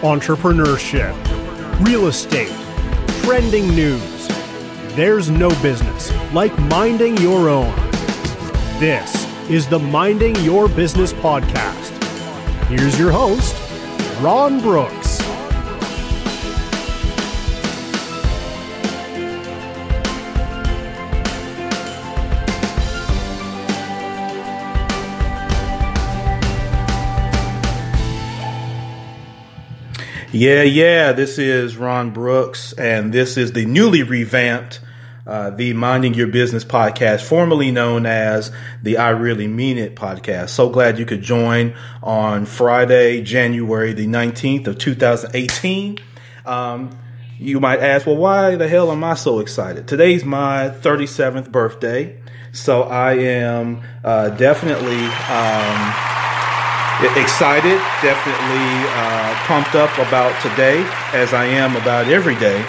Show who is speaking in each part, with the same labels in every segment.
Speaker 1: entrepreneurship, real estate, trending news. There's no business like minding your own. This is the Minding Your Business podcast. Here's your host, Ron Brooks.
Speaker 2: Yeah, yeah, this is Ron Brooks, and this is the newly revamped uh, the Minding Your Business podcast, formerly known as the I Really Mean It podcast. So glad you could join on Friday, January the 19th of 2018. Um, you might ask, well, why the hell am I so excited? Today's my 37th birthday, so I am uh, definitely. Um, excited, definitely uh, pumped up about today, as I am about every day.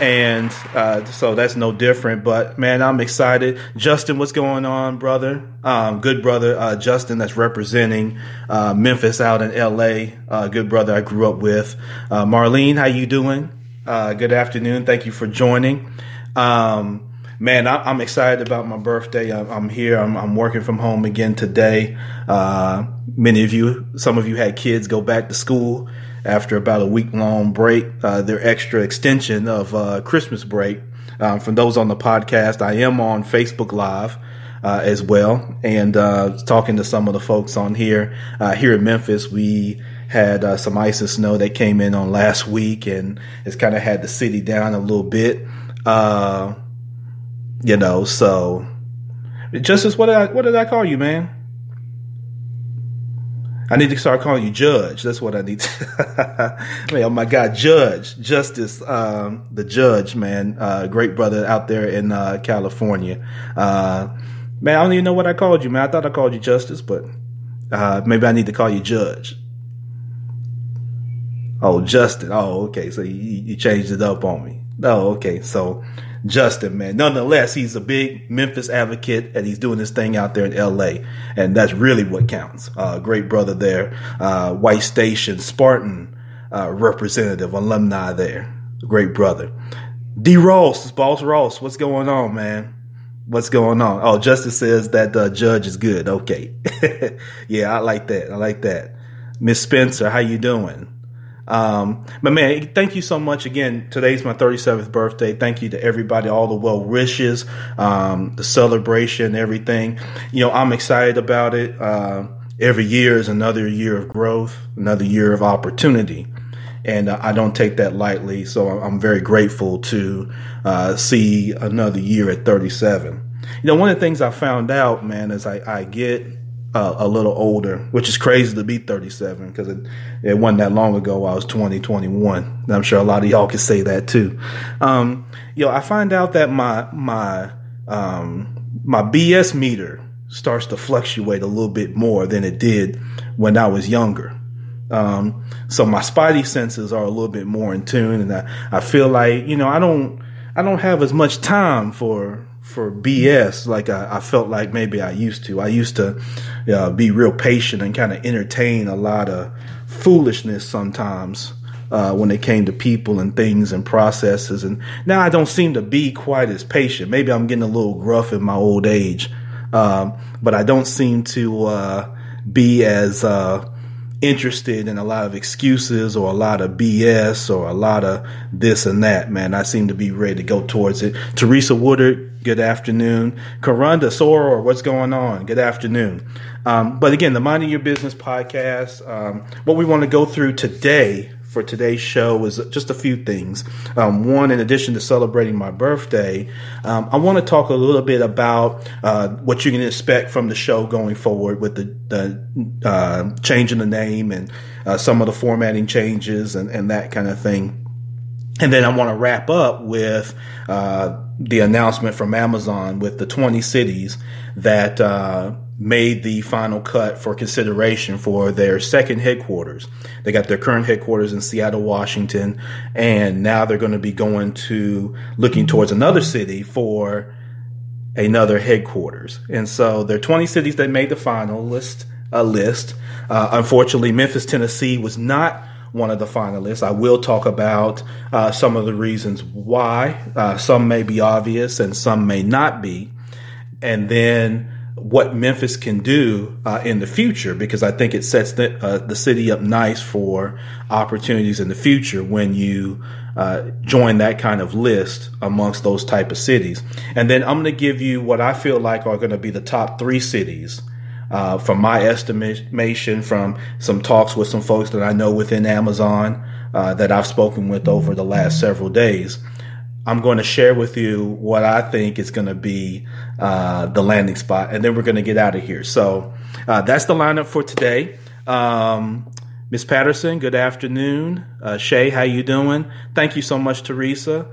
Speaker 2: And uh, so that's no different. But man, I'm excited. Justin, what's going on, brother? Um, good brother, uh, Justin, that's representing uh, Memphis out in L.A. Uh, good brother I grew up with. Uh, Marlene, how you doing? good afternoon. Thank you for joining. Um, man, I, am excited about my birthday. I'm, I'm here. I'm, I'm, working from home again today. Uh, many of you, some of you had kids go back to school after about a week long break, uh, their extra extension of uh, Christmas break. Um, from those on the podcast, I am on Facebook Live. Uh, as well, and uh, talking to some of the folks on here uh, here in Memphis, we had uh, some ice and snow that came in on last week, and it's kind of had the city down a little bit. Uh, you know, so Justice, what did I what did I call you, man? I need to start calling you Judge. That's what I need to. oh my God, Judge, Justice, um, the Judge, man, uh, great brother out there in uh, California. Uh, man, I don't even know what I called you, man. I thought I called you Justice, but uh, maybe I need to call you Judge. Oh, Justin. Oh, okay. So you, you changed it up on me. Oh, okay. So Justin, man. Nonetheless, he's a big Memphis advocate and he's doing his thing out there in LA. And that's really what counts. Uh, great brother there. Uh, White Station Spartan, uh, representative, alumni there. Great brother. D Ross, Boss Ross, what's going on, man? What's going on? Oh, Justice says that the judge is good. Okay. yeah, I like that. I like that. Miss Spencer, how you doing? Um, but man, thank you so much again. Today's my 37th birthday. Thank you to everybody, all the well wishes, um, the celebration, everything. You know, I'm excited about it. Uh, every year is another year of growth, another year of opportunity. And uh, I don't take that lightly. So I'm very grateful to uh, see another year at 37. You know, one of the things I found out, man, as I, I get uh, a little older, which is crazy to be 37 because it, it wasn't that long ago. I was 20, 21. I'm sure a lot of y'all can say that too. Um, you know, I find out that my, my, um, my BS meter starts to fluctuate a little bit more than it did when I was younger. Um, so my spidey senses are a little bit more in tune and I, I feel like, you know, I don't, I don't have as much time for for BS like I, I, felt like maybe I used to. I used to uh, be real patient and kind of entertain a lot of foolishness sometimes uh, when it came to people and things and processes. And now I don't seem to be quite as patient. Maybe I'm getting a little gruff in my old age, um, but I don't seem to uh, be as uh, interested in a lot of excuses or a lot of BS or a lot of this and that, man. I seem to be ready to go towards it. Teresa Woodard, good afternoon. Karanda Soror, what's going on? Good afternoon. Um, but again, the Minding Your Business podcast, um, what we want to go through today for today's show is just a few things. Um, one, in addition to celebrating my birthday, um, I want to talk a little bit about uh, what you can expect from the show going forward with the, the uh, changing the name and uh, some of the formatting changes and, and that kind of thing. And then I want to wrap up with uh, the announcement from Amazon with the 20 cities that uh, made the final cut for consideration for their second headquarters. They got their current headquarters in Seattle, Washington, and now they're going to be going to looking towards another city for another headquarters. And so there are 20 cities that made the final list. A list. Uh, unfortunately, Memphis, Tennessee was not one of the finalists. I will talk about uh, some of the reasons why. Uh, some may be obvious and some may not be. And then what Memphis can do uh, in the future, because I think it sets the, uh, the city up nice for opportunities in the future when you uh, join that kind of list amongst those type of cities. And then I'm going to give you what I feel like are going to be the top three cities. Uh, from my estimation, from some talks with some folks that I know within Amazon uh, that I've spoken with over the last several days, I'm going to share with you what I think is going to be uh, the landing spot, and then we're going to get out of here. So uh, that's the lineup for today. Um, Miss Patterson, good afternoon. Uh, Shay, how you doing? Thank you so much, Teresa.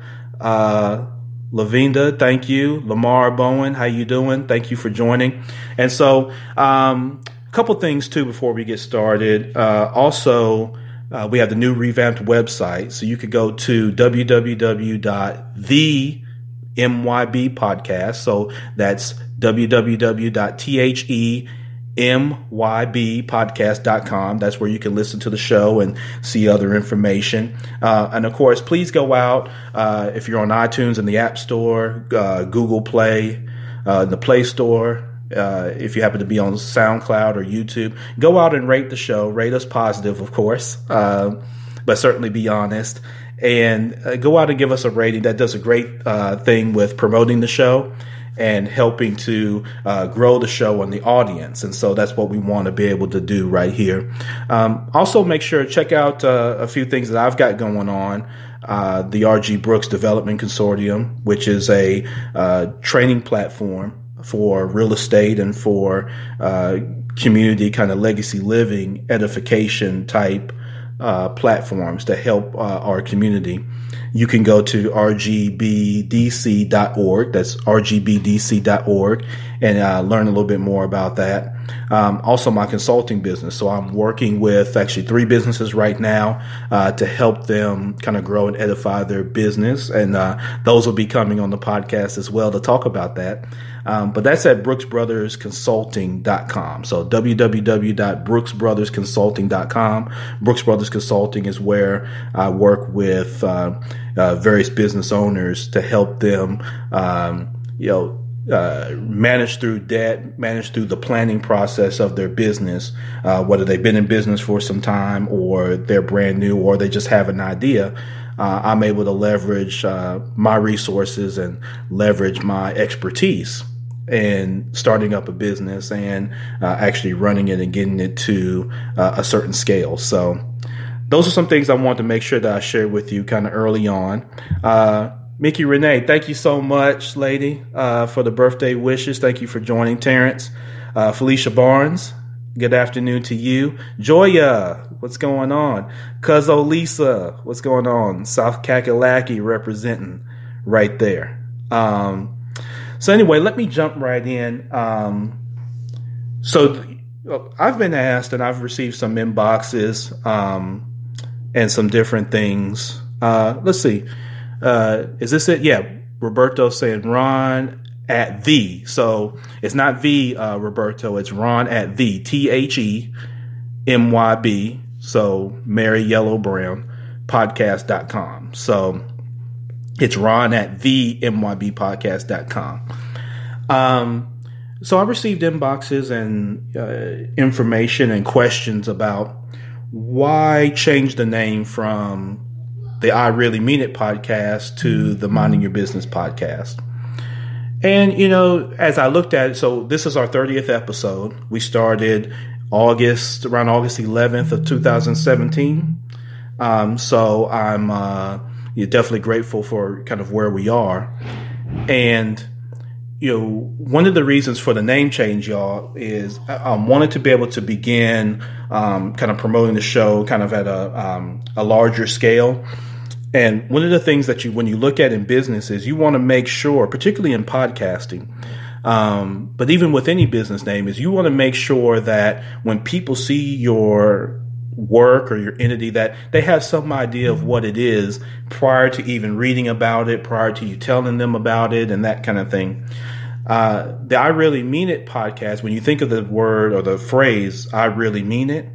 Speaker 2: Lavinda, thank you. Lamar Bowen, how you doing? Thank you for joining. And so, um, a couple things too before we get started. Uh, also, uh, we have the new revamped website, so you could go to www.themybpodcast. So that's www.the mybpodcast.com. That's where you can listen to the show and see other information. Uh, and of course, please go out uh, if you're on iTunes and the App Store, uh, Google Play, uh, the Play Store. Uh, if you happen to be on SoundCloud or YouTube, go out and rate the show. Rate us positive, of course, uh, but certainly be honest. And go out and give us a rating. That does a great thing with promoting the show and helping to uh, grow the show and the audience. And so that's what we want to be able to do right here. Um, also, make sure to check out uh, a few things that I've got going on. Uh, the RG Brooks Development Consortium, which is a uh, training platform for real estate and for uh, community kind of legacy living edification type uh, platforms to help our community you can go to rgbdc.org. That's rgbdc.org and uh, learn a little bit more about that. Um, also, my consulting business. So I'm working with actually three businesses right now uh, to help them kind of grow and edify their business. And uh, those will be coming on the podcast as well to talk about that. Um, but that's at brooksbrothersconsulting.com. So www.brooksbrothersconsulting.com. Brooks Brothers Consulting is where I work with uh, uh, various business owners to help them, um, you know, uh, manage through debt, manage through the planning process of their business, uh, whether they've been in business for some time or they're brand new or they just have an idea. Uh, I'm able to leverage uh, my resources and leverage my expertise in starting up a business and uh, actually running it and getting it to a certain scale. So, those are some things I want to make sure that I share with you kind of early on. Mickey Renee, thank you so much, lady, uh, for the birthday wishes. Thank you for joining, Terrence. Uh, Felicia Barnes, good afternoon to you. Joya, what's going on? Cuzzo Lisa, what's going on? South Kakalaki representing right there. Um, so anyway, let me jump right in. Um, so I've been asked and I've received some inboxes um, and some different things. Uh, let's see. Uh, is this it? Yeah. Roberto saying Ron at the. So it's not V, uh, Roberto. It's Ron at the T H E M Y B. So Mary Yellow Brown podcast.com. So it's Ron at the MYB podcast.com. Um, so I received inboxes and uh, information and questions about why change the name from the I Really Mean It podcast to the Minding Your Business podcast. And, you know, as I looked at it, so this is our 30th episode. We started August, around August 11th of 2017. Um, so I'm uh, you're definitely grateful for kind of where we are. And, you know, one of the reasons for the name change, y'all, is I wanted to be able to begin um, kind of promoting the show kind of at a, um, a larger scale. And one of the things that you, when you look at in business is you want to make sure, particularly in podcasting, um, but even with any business name is you want to make sure that when people see your work or your entity that they have some idea of what it is prior to even reading about it, prior to you telling them about it and that kind of thing. Uh, the I Really Mean It podcast, when you think of the word or the phrase, I really mean it,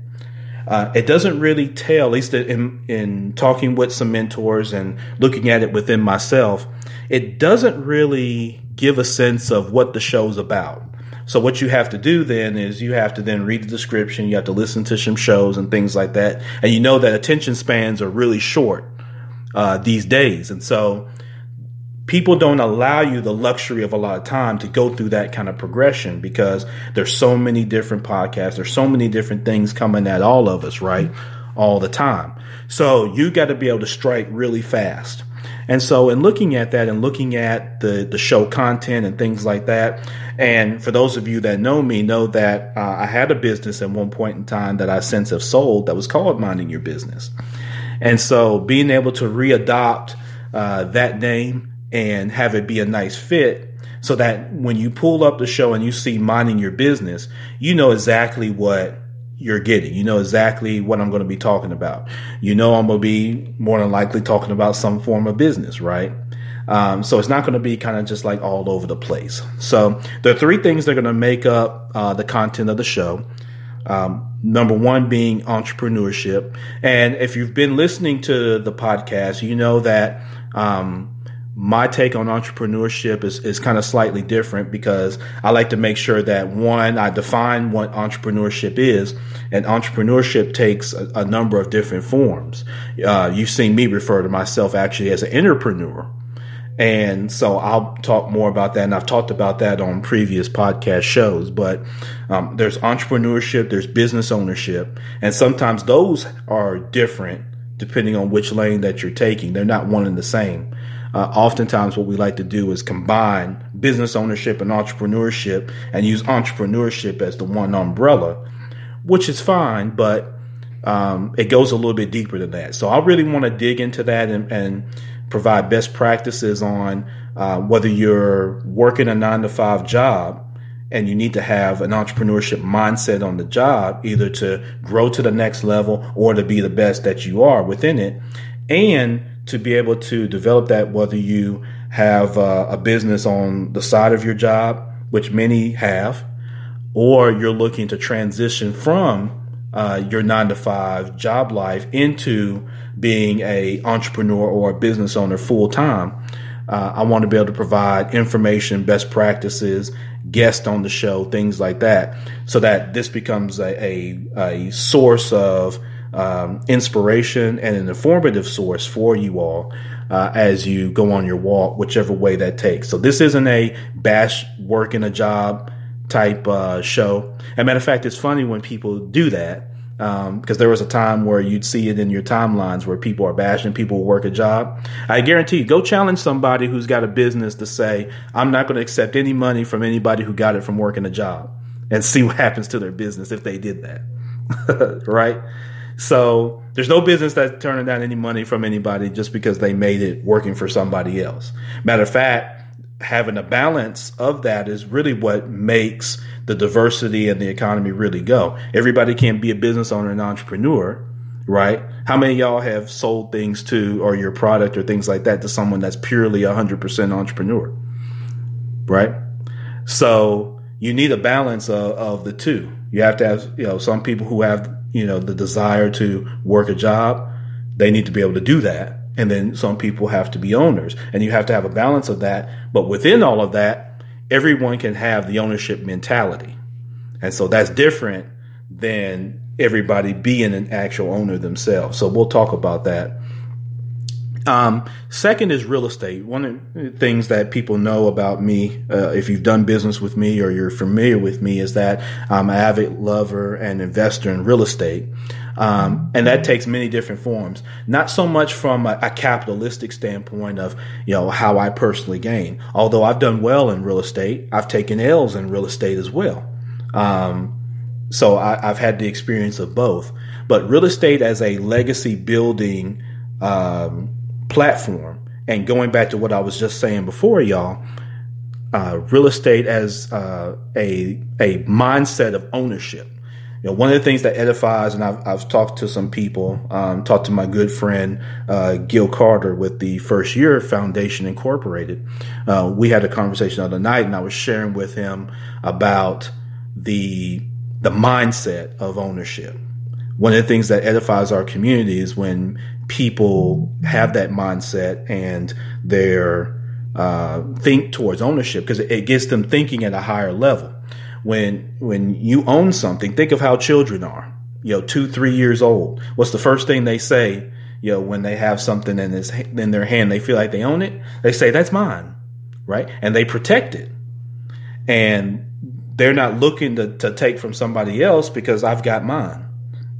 Speaker 2: uh, it doesn't really tell, at least in, in talking with some mentors and looking at it within myself, it doesn't really give a sense of what the show's about. So what you have to do then is you have to then read the description, you have to listen to some shows and things like that. And you know that attention spans are really short uh, these days. And so people don't allow you the luxury of a lot of time to go through that kind of progression because there's so many different podcasts, there's so many different things coming at all of us, right? All the time. So you got to be able to strike really fast. And so in looking at that and looking at the, the show content and things like that, and for those of you that know me, know that uh, I had a business at one point in time that I since have sold that was called Minding Your Business. And so being able to readopt uh, that name and have it be a nice fit so that when you pull up the show and you see minding your business, you know exactly what you're getting. You know exactly what I'm going to be talking about. You know, I'm going to be more than likely talking about some form of business, right? Um, so it's not going to be kind of just like all over the place. So there are three things that are going to make up uh, the content of the show. Um, number one being entrepreneurship. And if you've been listening to the podcast, you know that um, my take on entrepreneurship is, is kind of slightly different because I like to make sure that one, I define what entrepreneurship is, and entrepreneurship takes a, a number of different forms. Uh, you've seen me refer to myself actually as an entrepreneur. And so I'll talk more about that. And I've talked about that on previous podcast shows, but um, there's entrepreneurship, there's business ownership, and sometimes those are different depending on which lane that you're taking. They're not one and the same. Uh, oftentimes, what we like to do is combine business ownership and entrepreneurship and use entrepreneurship as the one umbrella, which is fine, but um, it goes a little bit deeper than that. So I really want to dig into that and, and provide best practices on uh, whether you're working a nine to five job and you need to have an entrepreneurship mindset on the job, either to grow to the next level or to be the best that you are within it. And to be able to develop that, whether you have uh, a business on the side of your job, which many have, or you're looking to transition from uh, your nine to five job life into being a entrepreneur or a business owner full time. Uh, I want to be able to provide information, best practices, guests on the show, things like that, so that this becomes a, a, a source of um, inspiration and an informative source for you all uh, as you go on your walk, whichever way that takes. So this isn't a bash working a job type uh, show. As a matter of fact, it's funny when people do that because um, there was a time where you'd see it in your timelines where people are bashing people work a job. I guarantee you, go challenge somebody who's got a business to say, I'm not going to accept any money from anybody who got it from working a job and see what happens to their business if they did that. right? So there's no business that's turning down any money from anybody just because they made it working for somebody else. Matter of fact, having a balance of that is really what makes the diversity and the economy really go. Everybody can be a business owner and entrepreneur, right? How many y'all have sold things to or your product or things like that to someone that's purely 100% entrepreneur, right? So you need a balance of, of the two. You have to have, you know, some people who have you know, the desire to work a job, they need to be able to do that. And then some people have to be owners and you have to have a balance of that. But within all of that, everyone can have the ownership mentality. And so that's different than everybody being an actual owner themselves. So we'll talk about that um, second is real estate. One of the things that people know about me, uh, if you've done business with me or you're familiar with me, is that I'm an avid lover and investor in real estate. Um, and that takes many different forms, not so much from a, a, capitalistic standpoint of, you know, how I personally gain. Although I've done well in real estate, I've taken L's in real estate as well. Um, so I, have had the experience of both, but real estate as a legacy building, um, platform. And going back to what I was just saying before, y'all, uh, real estate as uh, a a mindset of ownership. You know, one of the things that edifies, and I've, I've talked to some people, um, talked to my good friend uh, Gil Carter with the First Year Foundation Incorporated. Uh, we had a conversation the other night, and I was sharing with him about the the mindset of ownership one of the things that edifies our community is when people have that mindset and they're uh, think towards ownership because it, it gets them thinking at a higher level. When when you own something, think of how children are. You know, two, three years old. What's the first thing they say? You know, when they have something in this in their hand, they feel like they own it. They say, "That's mine," right? And they protect it. And they're not looking to, to take from somebody else because I've got mine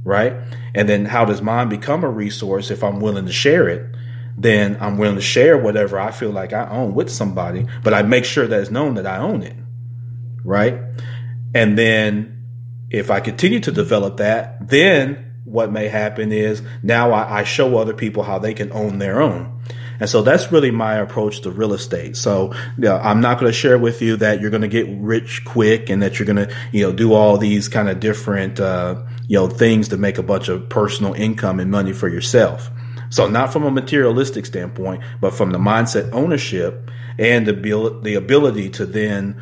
Speaker 2: right? And then how does mine become a resource if I'm willing to share it? Then I'm willing to share whatever I feel like I own with somebody, but I make sure that it's known that I own it, right? And then if I continue to develop that, then what may happen is now I, I show other people how they can own their own. And so that's really my approach to real estate. So you know, I'm not going to share with you that you're going to get rich quick and that you're going to, you know, do all these kind of different, uh, you know, things to make a bunch of personal income and money for yourself. So not from a materialistic standpoint, but from the mindset ownership and the, the ability to then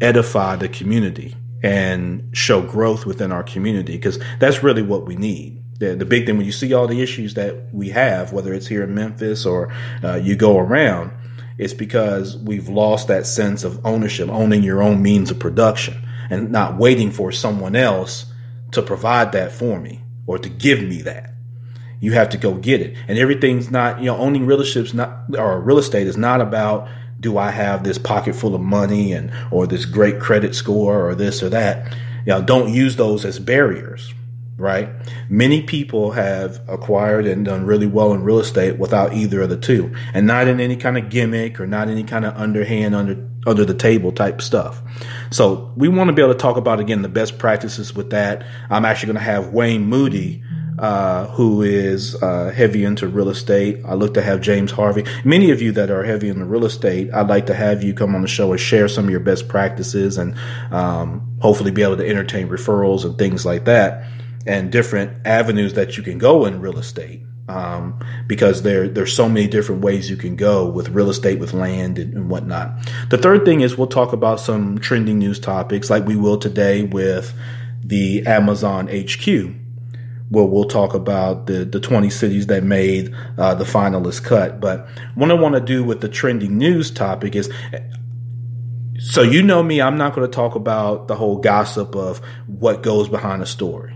Speaker 2: edify the community and show growth within our community because that's really what we need the, the big thing when you see all the issues that we have, whether it's here in Memphis or uh, you go around, it's because we've lost that sense of ownership, owning your own means of production and not waiting for someone else to provide that for me or to give me that. You have to go get it. And everything's not, you know, owning real estate's not, or real estate is not about, do I have this pocket full of money and, or this great credit score or this or that? You know, don't use those as barriers right? Many people have acquired and done really well in real estate without either of the two, and not in any kind of gimmick or not any kind of underhand under under the table type stuff. So we want to be able to talk about again the best practices with that. I'm actually going to have Wayne Moody. Uh, who is uh, heavy into real estate. I look to have James Harvey. Many of you that are heavy into real estate, I'd like to have you come on the show and share some of your best practices and um, hopefully be able to entertain referrals and things like that and different avenues that you can go in real estate. Um, because there there's so many different ways you can go with real estate, with land and, and, whatnot. The third thing is we'll talk about some trending news topics, like we will today with the Amazon HQ, where we'll talk about the the 20 cities that made uh, the finalist cut. But what I want to do with the trending news topic is so you know me, I'm not going to talk about the whole gossip of what goes behind a story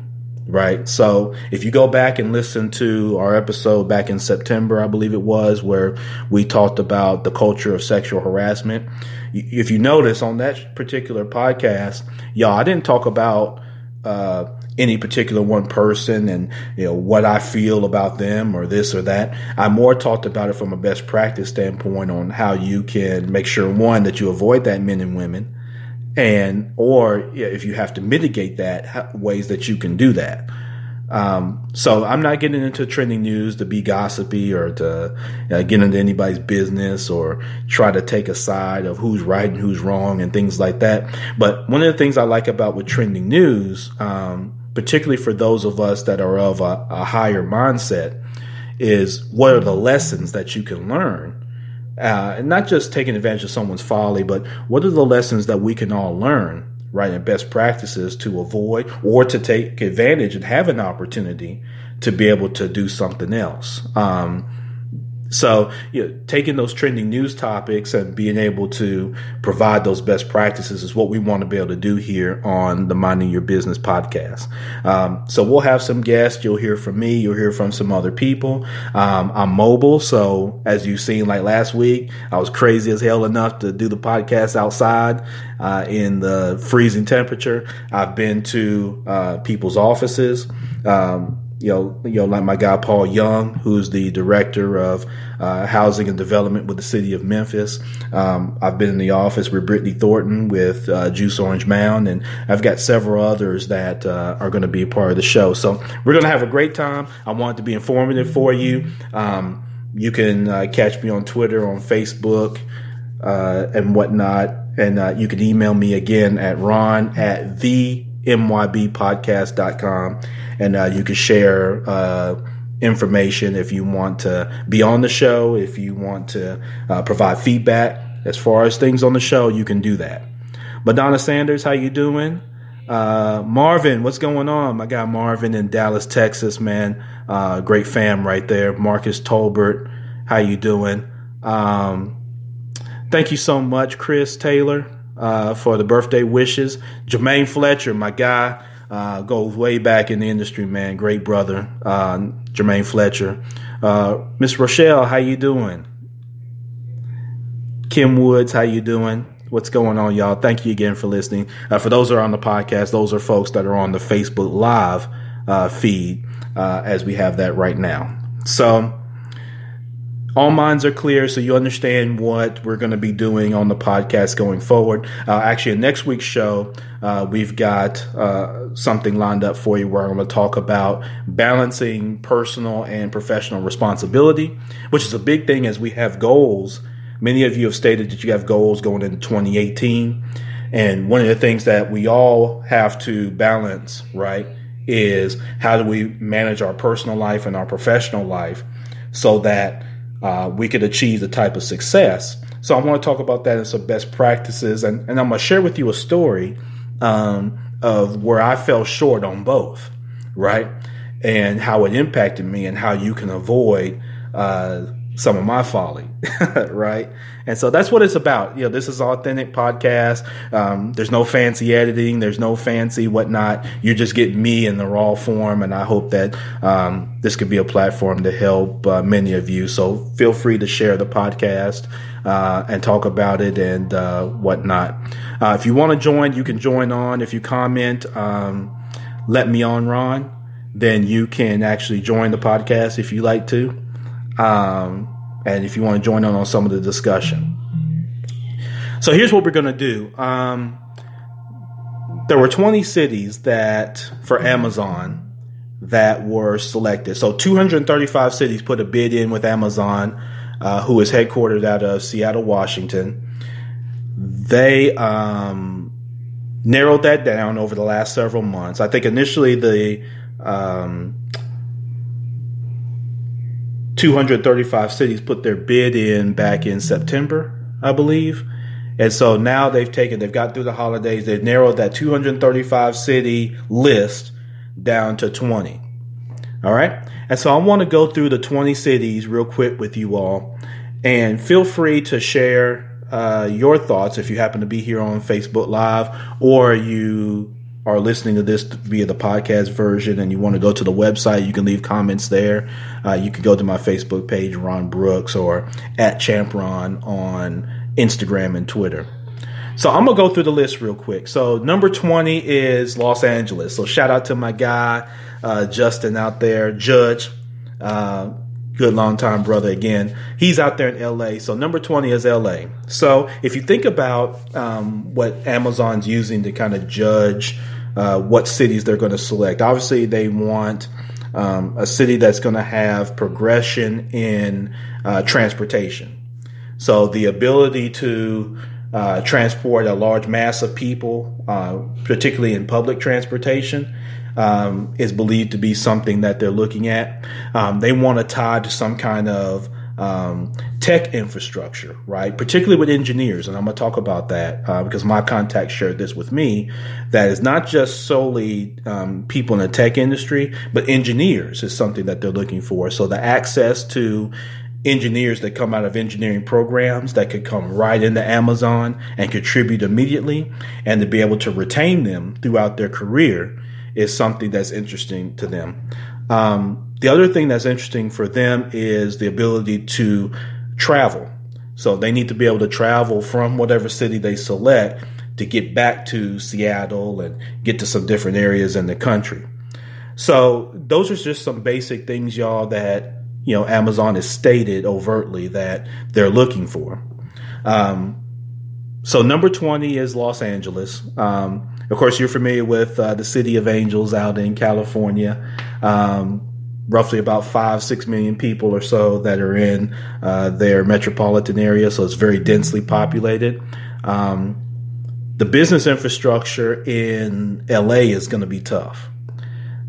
Speaker 2: right? So if you go back and listen to our episode back in September, I believe it was, where we talked about the culture of sexual harassment. If you notice on that particular podcast, y'all, I didn't talk about, uh, any particular one person and you know what I feel about them or this or that. I more talked about it from a best practice standpoint on how you can make sure one that you avoid that men and women and or if you have to mitigate that ways that you can do that. Um, so i'm not getting into trending news to be gossipy or to uh, get into anybody's business or try to take a side of who's right and who's wrong and things like that. But one of the things i like about with trending news um, particularly for those of us that are of a, a higher mindset is what are the lessons that you can learn uh, and not just taking advantage of someone's folly, but what are the lessons that we can all learn, right, and best practices to avoid or to take advantage and have an opportunity to be able to do something else. Um, so, you know, taking those trending news topics and being able to provide those best practices is what we want to be able to do here on the Minding Your Business podcast. Um, so we'll have some guests. You'll hear from me. You'll hear from some other people. Um, I'm mobile. So as you've seen, like last week, I was crazy as hell enough to do the podcast outside, uh, in the freezing temperature. I've been to, uh, people's offices. Um, you know, you know, like my guy Paul Young, who's the director of uh, housing and development with the city of Memphis. Um, I've been in the office with Brittany Thornton with uh, Juice Orange Mound, and I've got several others that uh, are going to be a part of the show. So we're going to have a great time. I want to be informative for you. Um, you can uh, catch me on Twitter, on Facebook, uh, and whatnot, and uh, you can email me again at ron at the mybpodcast.com and uh, you can share uh, information if you want to be on the show, if you want to uh, provide feedback as far as things on the show, you can do that. Madonna Sanders, how you doing? Uh, Marvin, what's going on? My guy Marvin in Dallas, Texas, man. Uh, great fam right there. Marcus Tolbert, how you doing? Um, thank you so much, Chris Taylor, uh, for the birthday wishes. Jermaine Fletcher, my guy, uh, goes way back in the industry, man. Great brother, uh, Jermaine Fletcher. Uh, Miss Rochelle, how you doing? Kim Woods, how you doing? What's going on, y'all? Thank you again for listening. Uh, for those that are on the podcast, those are folks that are on the Facebook Live uh, feed uh, as we have that right now. So, all minds are clear, so you understand what we're going to be doing on the podcast going forward. Uh, actually, in next week's show, uh, we've got uh, something lined up for you where I'm going to talk about balancing personal and professional responsibility, which is a big thing as we have goals Many of you have stated that you have goals going into 2018. And one of the things that we all have to balance, right, is how do we manage our personal life and our professional life so that uh, we could achieve the type of success. So I want to talk about that and some best practices. And, and I'm going to share with you a story um, of where I fell short on both, right? And how it impacted me and how you can avoid uh, some of my folly, right? And so that's what it's about. You know, this is authentic podcast. Um, there's no fancy editing. There's no fancy whatnot. You just get me in the raw form. And I hope that, um, this could be a platform to help uh, many of you. So feel free to share the podcast, uh, and talk about it and, uh, whatnot. Uh, if you want to join, you can join on. If you comment, um, let me on Ron, then you can actually join the podcast if you like to. Um, and if you want to join in on some of the discussion. So here's what we're going to do. Um, there were 20 cities that for Amazon that were selected. So 235 cities put a bid in with Amazon, uh, who is headquartered out of Seattle, Washington. They um, narrowed that down over the last several months. I think initially the um, 235 cities put their bid in back in September, I believe. And so now they've taken, they've got through the holidays, they've narrowed that 235 city list down to 20. All right. And so I want to go through the 20 cities real quick with you all. And feel free to share uh, your thoughts if you happen to be here on Facebook Live or you are listening to this via the podcast version and you want to go to the website, you can leave comments there. Uh, you can go to my Facebook page, Ron Brooks, or at Champ Ron on Instagram and Twitter. So I'm gonna go through the list real quick. So number 20 is Los Angeles. So shout out to my guy uh, Justin out there, Judge, uh, good long time brother again. He's out there in LA. So number 20 is LA. So if you think about um, what Amazon's using to kind of judge uh, what cities they're going to select. Obviously, they want um, a city that's going to have progression in uh, transportation. So the ability to uh, transport a large mass of people, uh, particularly in public transportation, um, is believed to be something that they're looking at. Um, they want to tie to some kind of um, tech infrastructure, right? Particularly with engineers. And I'm going to talk about that uh, because my contact shared this with me that is not just solely um, people in the tech industry, but engineers is something that they're looking for. So the access to engineers that come out of engineering programs that could come right into Amazon and contribute immediately and to be able to retain them throughout their career is something that's interesting to them. Um, the other thing that's interesting for them is the ability to travel. So they need to be able to travel from whatever city they select to get back to Seattle and get to some different areas in the country. So those are just some basic things, y'all, that you know Amazon has stated overtly that they're looking for. Um, so number twenty is Los Angeles. Um, of course, you're familiar with uh, the City of Angels out in California. Um, roughly about five, six million people or so that are in uh, their metropolitan area. So it's very densely populated. Um, the business infrastructure in LA is going to be tough.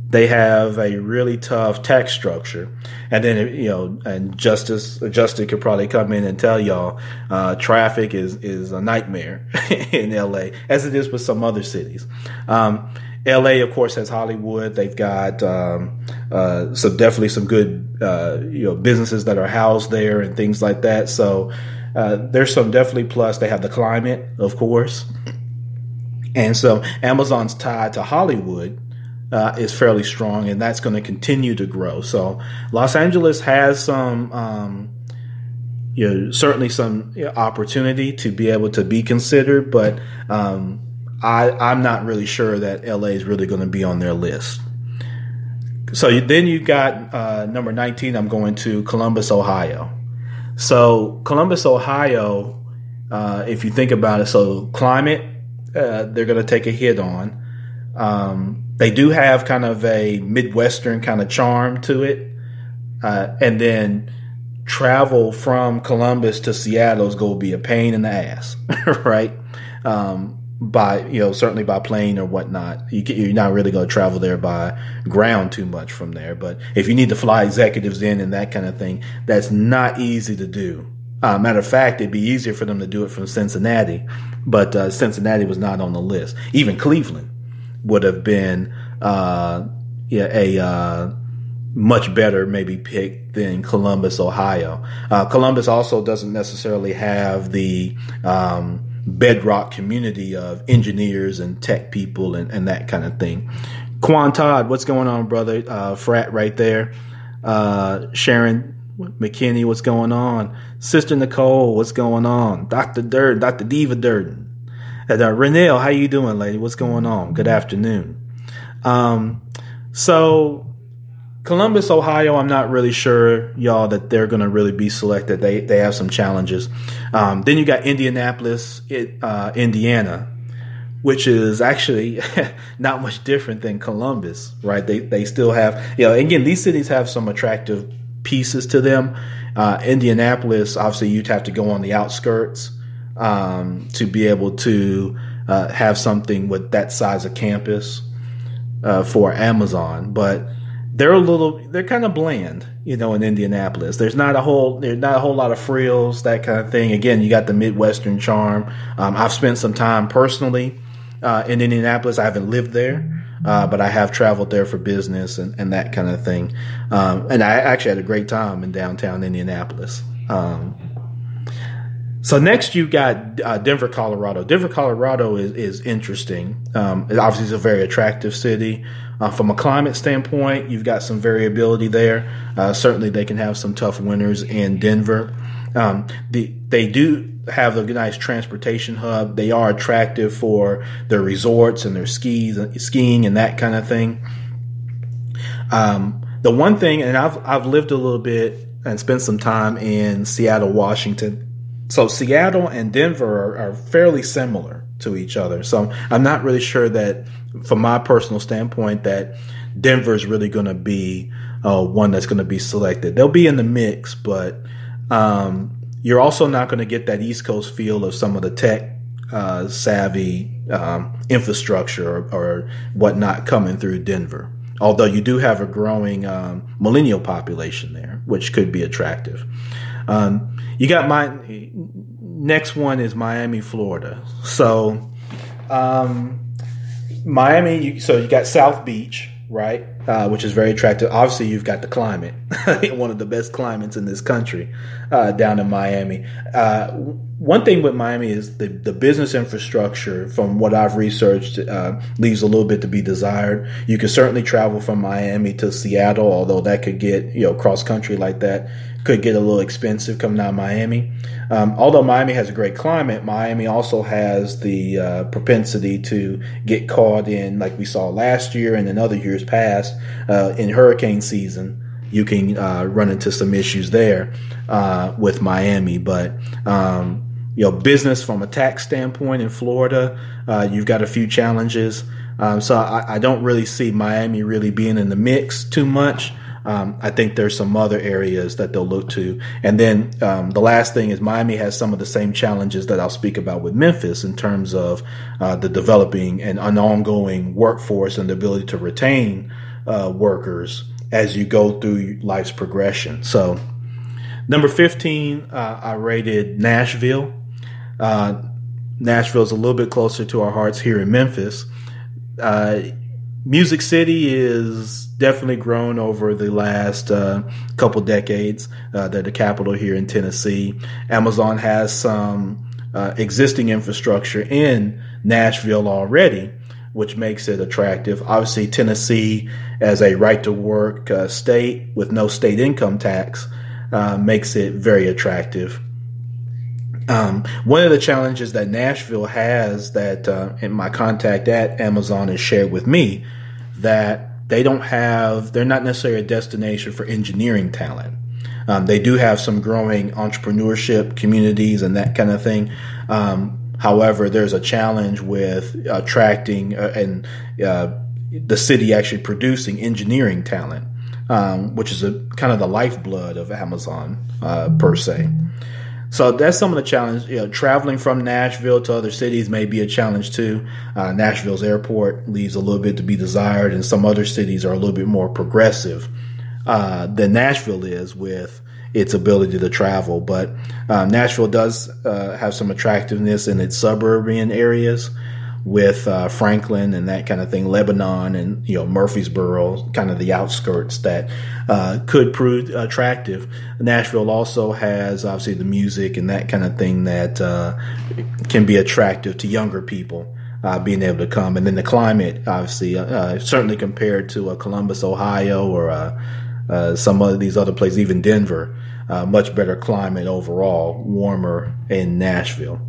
Speaker 2: they have a really tough tax structure. And then, you know, and Justice, Justin could probably come in and tell y'all, uh, traffic is, is a nightmare in LA, as it is with some other cities. Um, LA, of course, has Hollywood. They've got um, uh, some definitely some good uh, you know businesses that are housed there and things like that. So uh, there's some definitely plus. They have the climate, of course, and so Amazon's tied to Hollywood. Uh, is fairly strong, and that's going to continue to grow. So, Los Angeles has some, um, you know, certainly some opportunity to be able to be considered, but um, I, I'm not really sure that LA is really going to be on their list. So then you got uh, number 19. I'm going to Columbus, Ohio. So Columbus, Ohio, uh, if you think about it, so climate, uh, they're going to take a hit on. Um, they do have kind of a Midwestern kind of charm to it. Uh, and then travel from Columbus to Seattle is going to be a pain in the ass, right? Um, by you know certainly by plane or whatnot. You you're not really going to travel there by ground too much from there. But if you need to fly executives in and that kind of thing, that's not easy to do. Uh, matter of fact, it'd be easier for them to do it from Cincinnati, but uh, Cincinnati was not on the list. Even Cleveland would have been uh, yeah, a uh, much better maybe pick than Columbus, Ohio. Uh, Columbus also doesn't necessarily have the um, bedrock community of engineers and tech people and, and that kind of thing. Quan Todd, what's going on, brother? Uh, frat right there. Uh, Sharon McKinney, what's going on? Sister Nicole, what's going on? Dr. Durden, Dr. Diva Durden. And, uh, Renelle, how you doing, lady? What's going on? Good afternoon. Um, so Columbus, Ohio, I'm not really sure, y'all, that they're going to really be selected. They they have some challenges. Um, then you got Indianapolis, it, uh, Indiana, which is actually not much different than Columbus, right? They they still have, you know, again, these cities have some attractive pieces to them. Uh, Indianapolis, obviously, you'd have to go on the outskirts um, to be able to uh, have something with that size of campus uh, for Amazon, but they're a little they're kind of bland you know in indianapolis there's not a whole there's not a whole lot of frills that kind of thing again you got the midwestern charm um, i've spent some time personally uh, in indianapolis i haven't lived there uh, but i have traveled there for business and, and that kind of thing um, and i actually had a great time in downtown indianapolis um, so next you got uh, Denver, Colorado. Denver, Colorado is, is interesting. Um, it obviously is a very attractive city. Uh, from a climate standpoint, you've got some variability there. Uh, certainly, they can have some tough winters in Denver. Um, the, they do have a nice transportation hub. They are attractive for their resorts and their skis, skiing and that kind of thing. Um, the one thing, and I've I've lived a little bit and spent some time in Seattle, Washington. So Seattle and Denver are, are fairly similar to each other. So I'm not really sure that, from my personal standpoint, that Denver is really going to be uh, one that's going to be selected. They'll be in the mix, but um, you're also not going to get that East Coast feel of some of the tech uh, savvy um, infrastructure or, or, whatnot coming through Denver. Although you do have a growing um, millennial population there, which could be attractive. Um, you got my next one is Miami, Florida. So, um, Miami. You, so you got South Beach, right? Uh, which is very attractive. Obviously, you've got the climate, one of the best climates in this country, uh, down in Miami. Uh, one thing with Miami is the, the business infrastructure, from what I've researched, uh, leaves a little bit to be desired. You can certainly travel from Miami to Seattle, although that could get, you know, cross country like that could get a little expensive coming out of Miami. Um, although Miami has a great climate, Miami also has the uh, propensity to get caught in, like we saw last year and in other years past, uh, in hurricane season. You can uh, run into some issues there uh, with Miami, but um, you know, business from a tax standpoint in Florida, uh, you've got a few challenges. Um, so I, I, don't really see Miami really being in the mix too much. Um, I think there's some other areas that they'll look to. And then um, the last thing is Miami has some of the same challenges that I'll speak about with Memphis in terms of uh, the developing and an ongoing workforce and the ability to retain uh, workers as you go through life's progression. So, number 15, uh, I rated Nashville. Uh, Nashville is a little bit closer to our hearts here in Memphis. Uh, Music City is definitely grown over the last uh, couple decades. Uh, they're the capital here in Tennessee. Amazon has some uh, existing infrastructure in Nashville already, which makes it attractive. Obviously, Tennessee, as a right to work uh, state with no state income tax, uh, makes it very attractive. Um, one of the challenges that Nashville has that uh, in my contact at Amazon has shared with me that they don't have, they're not necessarily a destination for engineering talent. Um, they do have some growing entrepreneurship communities and that kind of thing. Um, however, there's a challenge with attracting uh, and uh, the city actually producing engineering talent, um, which is a kind of the lifeblood of Amazon uh, per se. So that's some of the challenge. You know, traveling from Nashville to other cities may be a challenge too. Uh, Nashville's airport leaves a little bit to be desired, and some other cities are a little bit more progressive uh, than Nashville is with its ability to travel. But uh, Nashville does uh, have some attractiveness in its suburban areas with uh, Franklin and that kind of thing, Lebanon and you know Murfreesboro, kind of the outskirts that uh, could prove attractive. Nashville also has obviously the music and that kind of thing that uh, can be attractive to younger people. Uh, being able to come, and then the climate, obviously, uh, certainly compared to Columbus, Ohio, or some of these other places, even Denver, much better climate overall, warmer in Nashville.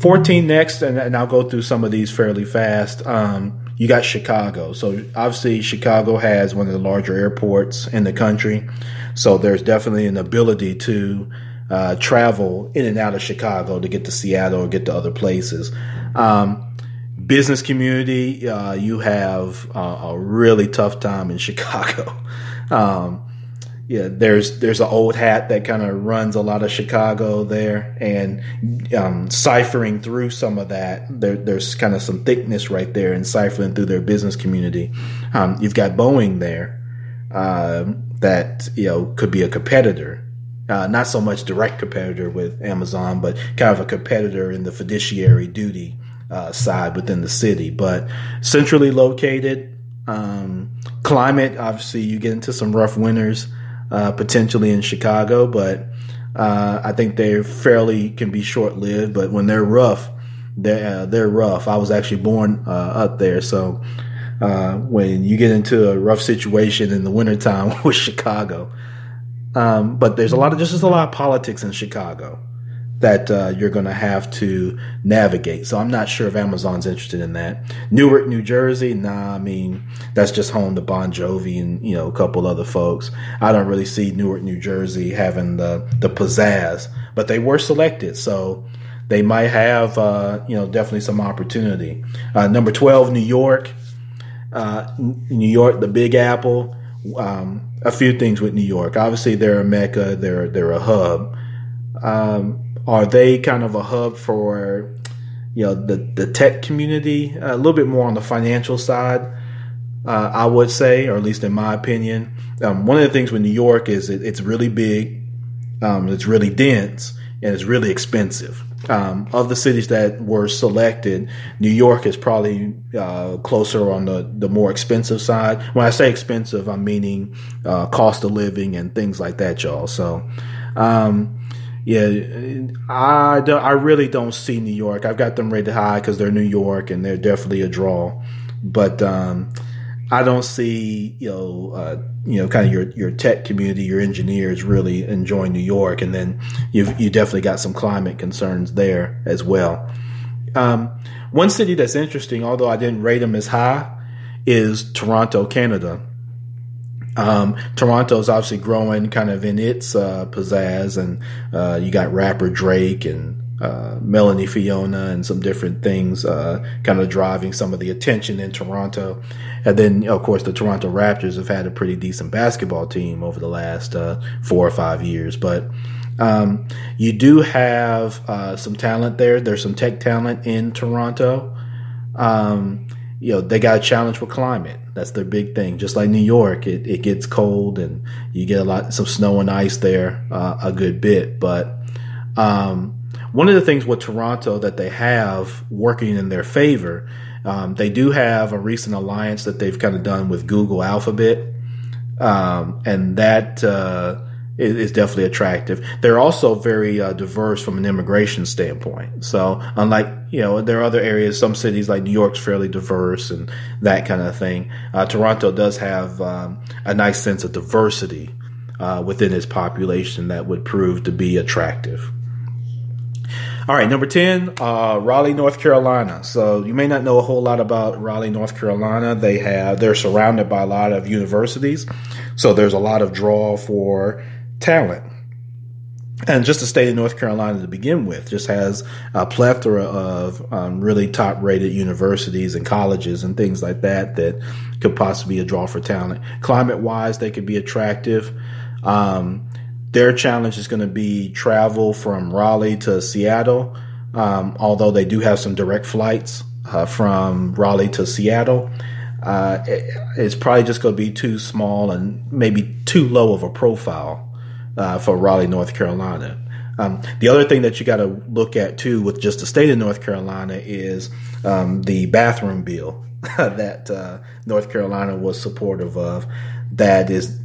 Speaker 2: 14 next, and, and I'll go through some of these fairly fast. Um, you got Chicago. So obviously, Chicago has one of the larger airports in the country. So there's definitely an ability to uh, travel in and out of Chicago to get to Seattle or get to other places. Um, business community, uh, you have uh, a really tough time in Chicago. Um, yeah, there's there's an old hat that kind of runs a lot of Chicago there, and um, ciphering through some of that, there, there's kind of some thickness right there, and ciphering through their business community. Um, you've got Boeing there uh, that you know could be a competitor, uh, not so much direct competitor with Amazon, but kind of a competitor in the fiduciary duty uh, side within the city, but centrally located. Um, climate, obviously, you get into some rough winters uh, potentially in Chicago, but uh, I think they fairly can be short lived. But when they're rough, they're uh, they're rough. I was actually born uh, up there, so uh, when you get into a rough situation in the wintertime with Chicago, um, but there's a lot of just a lot of politics in Chicago that uh, you're going to have to navigate. So I'm not sure if Amazon's interested in that. Newark, New Jersey, nah. I mean, that's just home to Bon Jovi and you know a couple other folks. I don't really see Newark, New Jersey having the the pizzazz, but they were selected, so they might have uh, you know definitely some opportunity. Uh, number twelve, New York. Uh, New York, the Big Apple. Um, a few things with New York. Obviously, they're a mecca. They're they're a hub. Um, are they kind of a hub for you know the the tech community a little bit more on the financial side uh, i would say or at least in my opinion um, one of the things with new york is it, it's really big um, it's really dense and it's really expensive um, of the cities that were selected, New York is probably uh, closer on the, the more expensive side. When I say expensive, I'm meaning uh, cost of living and things like that, y'all. So, um, yeah, I, I really don't see New York. I've got them rated high because they're New York and they're definitely a draw. But um, I don't see you know uh, you know kind of your your tech community, your engineers really enjoying New York, and then you you definitely got some climate concerns there as well. Um, one city that's interesting, although I didn't rate them as high, is Toronto, Canada. Um, Toronto's obviously growing kind of in its uh, pizzazz, and uh, you got rapper Drake and uh, Melanie Fiona and some different things uh, kind of driving some of the attention in Toronto. And then, of course, the Toronto Raptors have had a pretty decent basketball team over the last uh, four or five years. But um, you do have uh, some talent there. There's some tech talent in Toronto. Um, you know, they got a challenge with climate. That's their big thing. Just like New York, it, it gets cold and you get a lot, some snow and ice there, uh, a good bit. But, um, one of the things with Toronto that they have working in their favor, um, they do have a recent alliance that they've kind of done with Google Alphabet. Um, and that, uh, is, definitely attractive. They're also very uh, diverse from an immigration standpoint. So unlike, you know, there are other areas, some cities like New York's fairly diverse and that kind of thing. Uh, Toronto does have um, a nice sense of diversity uh, within its population that would prove to be attractive. All right, number 10, uh, Raleigh, North Carolina. So you may not know a whole lot about Raleigh, North Carolina. They have, they're surrounded by a lot of universities. So there's a lot of draw for talent. And just the state of North Carolina to begin with just has a plethora of um, really top rated universities and colleges and things like that that could possibly be a draw for talent. Climate wise, they could be attractive. Um, their challenge is going to be travel from Raleigh to Seattle, um, although they do have some direct flights uh, from Raleigh to Seattle. Uh, it, it's probably just going to be too small and maybe too low of a profile uh, for Raleigh, North Carolina. Um, the other thing that you got to look at too, with just the state of North Carolina, is um, the bathroom bill that uh, North Carolina was supportive of. That is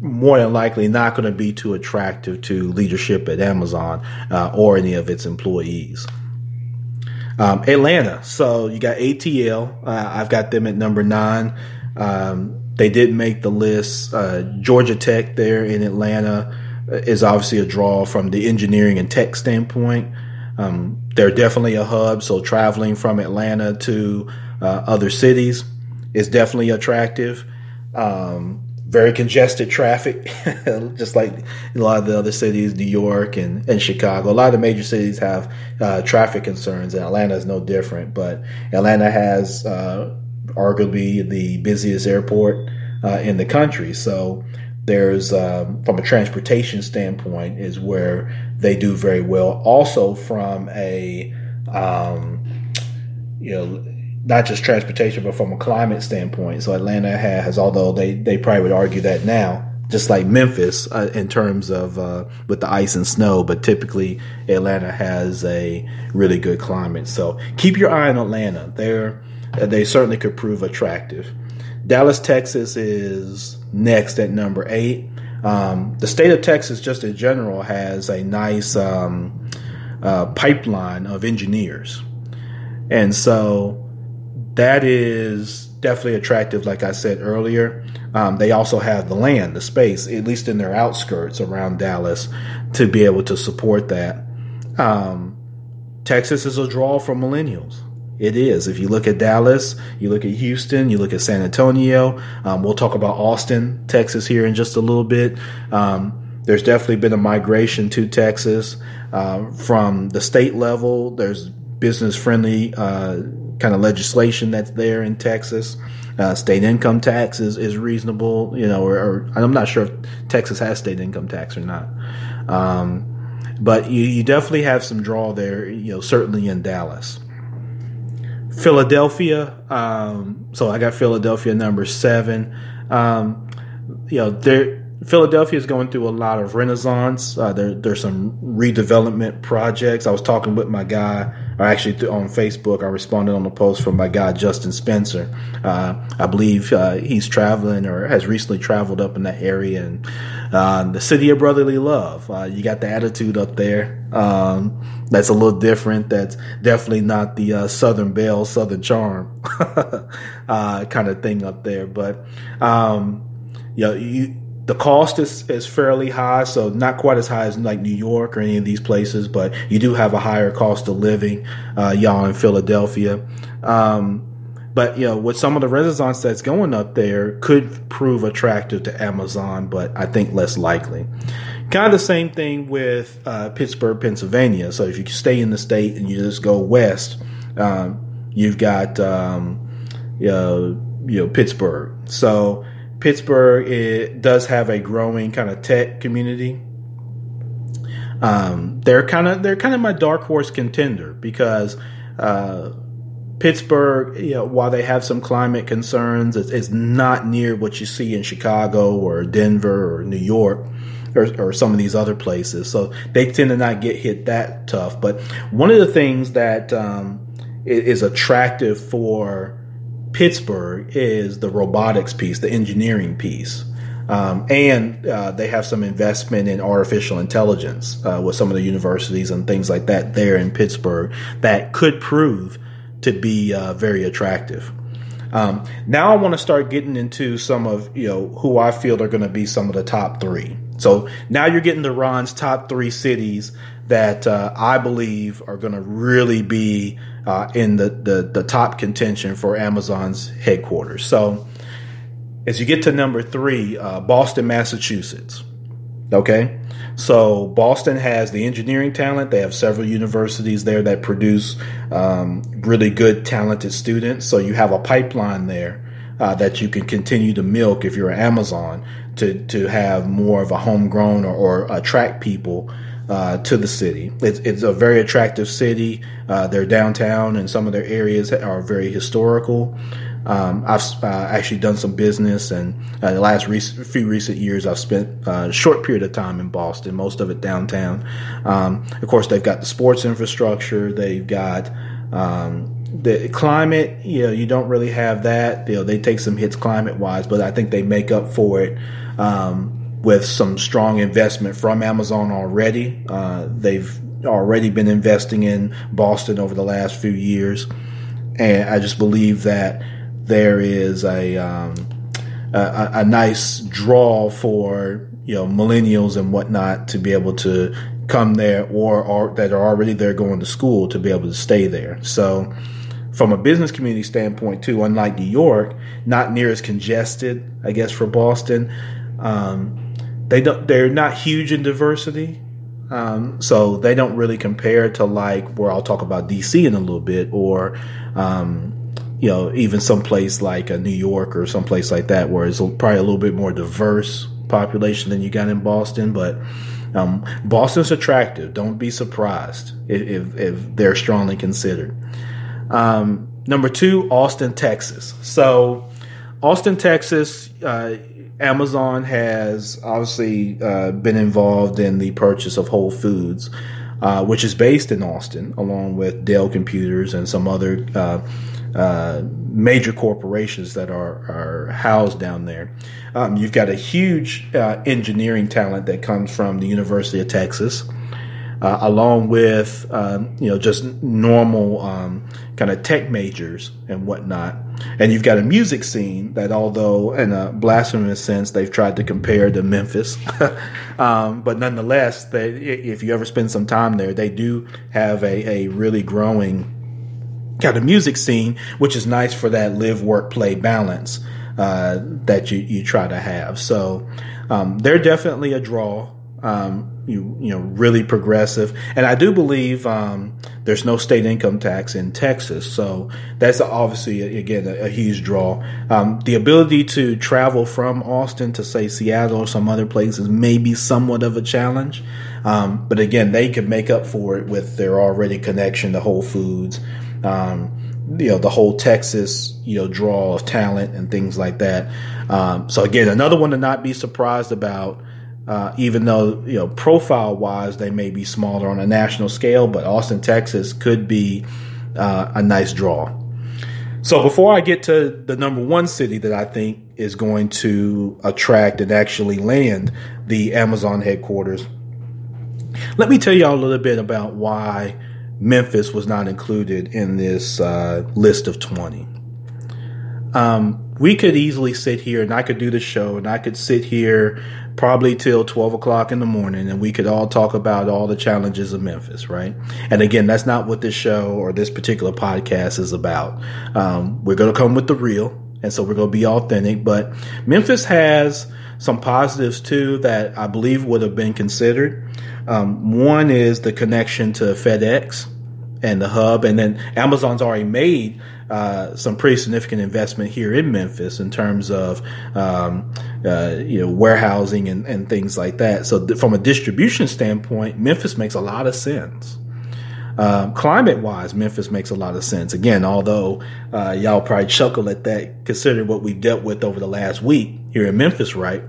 Speaker 2: more than likely not going to be too attractive to leadership at Amazon uh, or any of its employees. Um, Atlanta. So you got ATL. Uh, I've got them at number nine. Um, they did make the list. Uh, Georgia Tech there in Atlanta is obviously a draw from the engineering and tech standpoint. Um, they're definitely a hub, so traveling from Atlanta to uh, other cities is definitely attractive. Um, very congested traffic, just like a lot of the other cities, New York and, and Chicago. A lot of the major cities have uh, traffic concerns, and Atlanta is no different. But Atlanta has uh, arguably the busiest airport uh, in the country, so there's um, from a transportation standpoint is where they do very well. Also from a um, you know not just transportation but from a climate standpoint. So Atlanta has, although they they probably would argue that now. Just like Memphis, uh, in terms of uh, with the ice and snow, but typically Atlanta has a really good climate. So keep your eye on Atlanta. They're they certainly could prove attractive. Dallas, Texas is next at number eight. Um, the state of Texas, just in general, has a nice um, uh, pipeline of engineers. And so that is definitely attractive, like I said earlier. Um, they also have the land, the space, at least in their outskirts around Dallas, to be able to support that. Um, Texas is a draw for millennials. It is. If you look at Dallas, you look at Houston, you look at San Antonio. Um, we'll talk about Austin, Texas here in just a little bit. Um, there's definitely been a migration to Texas uh, from the state level. There's business friendly uh, kind of legislation that's there in Texas. Uh, state income tax is, is reasonable, you know, or, or, I'm not sure if Texas has state income tax or not. Um, but you, you definitely have some draw there, you know, certainly in Dallas. Philadelphia. Um, so I got Philadelphia number seven. Um, you know, Philadelphia is going through a lot of renaissance. Uh, there, there's some redevelopment projects. I was talking with my guy, or actually on Facebook, I responded on a post from my guy Justin Spencer. Uh, I believe uh, he's traveling or has recently traveled up in that area, and uh, the city of brotherly love. Uh, you got the attitude up there. Um, that's a little different. That's definitely not the uh, Southern Belle, Southern Charm kind of thing up there. But um, you know, you the cost is, is fairly high, so not quite as high as like New York or any of these places, but you do have a higher cost of living, uh, y'all in Philadelphia. Um, but you know, with some of the renaissance that's going up there, could prove attractive to Amazon, but I think less likely. Kind of the same thing with uh, Pittsburgh, Pennsylvania. So if you stay in the state and you just go west, um, you've got um, you know, you know Pittsburgh. So Pittsburgh it does have a growing kind of tech community. Um, they're kind of they're kind of my dark horse contender because uh, Pittsburgh, you know, while they have some climate concerns, it's, it's, not near what you see in Chicago or Denver or New York or, or, some of these other places. So they tend to not get hit that tough. But one of the things that um, is attractive for Pittsburgh is the robotics piece, the engineering piece. Um, and uh, they have some investment in artificial intelligence uh, with some of the universities and things like that there in Pittsburgh that could prove to be uh, very attractive. Um, now I want to start getting into some of you know who I feel are going to be some of the top three. So now you're getting to Ron's top three cities that uh, I believe are going to really be uh, in the, the, the top contention for Amazon's headquarters. So as you get to number three, uh, Boston, Massachusetts. Okay. So Boston has the engineering talent. They have several universities there that produce um, really good, talented students. So you have a pipeline there uh, that you can continue to milk if you're Amazon to to have more of a homegrown or, or attract people uh, to the city. It's, it's, a very attractive city. Uh, their downtown and some of their areas are very historical. Um, I've uh, actually done some business, and uh, the last few recent years, I've spent a short period of time in Boston, most of it downtown. Um, of course, they've got the sports infrastructure. They've got um, the climate. You know, you don't really have that. You know, they take some hits climate wise, but I think they make up for it um, with some strong investment from Amazon already. Uh, they've already been investing in Boston over the last few years, and I just believe that there is a, um, a, a nice draw for you know millennials and whatnot to be able to come there or, that are already there going to school to be able to stay there. So from a business community standpoint too, unlike New York, not near as congested, I guess, for Boston. Um, they don't they're not huge in diversity. Um, so they don't really compare to like where I'll talk about DC in a little bit or um, you know, even someplace like a New York or someplace like that, where it's probably a little bit more diverse population than you got in Boston. But um, Boston's attractive. Don't be surprised if, if, if they're strongly considered. Um, number two, Austin, Texas. So, Austin, Texas, uh, Amazon has obviously uh, been involved in the purchase of Whole Foods, uh, which is based in Austin, along with Dell Computers and some other uh, uh, major corporations that are, are housed down there. Um, you've got a huge uh, engineering talent that comes from the University of Texas, uh, along with um, you know just normal um, kind of tech majors and whatnot. And you've got a music scene that, although in a blasphemous sense, they've tried to compare to Memphis, um, but nonetheless, they, if you ever spend some time there, they do have a, a really growing kind of music scene, which is nice for that live, work, play balance uh, that you, you try to have. So um, they're definitely a draw. Um, you you know really progressive, and I do believe um, there's no state income tax in Texas, so that's obviously again a, a huge draw. Um, the ability to travel from Austin to say Seattle or some other places may be somewhat of a challenge, um, but again they could make up for it with their already connection to Whole Foods um, you know the whole Texas you know draw of talent and things like that. Um, so again, another one to not be surprised about. Uh, even though you know profile wise they may be smaller on a national scale, but Austin, Texas could be uh, a nice draw. So before I get to the number one city that I think is going to attract and actually land the Amazon headquarters, let me tell y'all a little bit about why Memphis was not included in this uh, list of 20. Um, we could easily sit here and I could do the show and I could sit here probably till 12 o'clock in the morning and we could all talk about all the challenges of Memphis, right? And again, that's not what this show or this particular podcast is about. Um, we're going to come with the real. And so we're going to be authentic, but Memphis has some positives too that I believe would have been considered. Um, one is the connection to FedEx and the hub, and then Amazon's already made uh, some pretty significant investment here in Memphis in terms of um, uh, you know warehousing and, and things like that. So th- from a distribution standpoint, Memphis makes a lot of sense. Um, climate wise, Memphis makes a lot of sense. Again, although uh, y'all probably chuckle at that, considering what we've dealt with over the last week here in Memphis, right?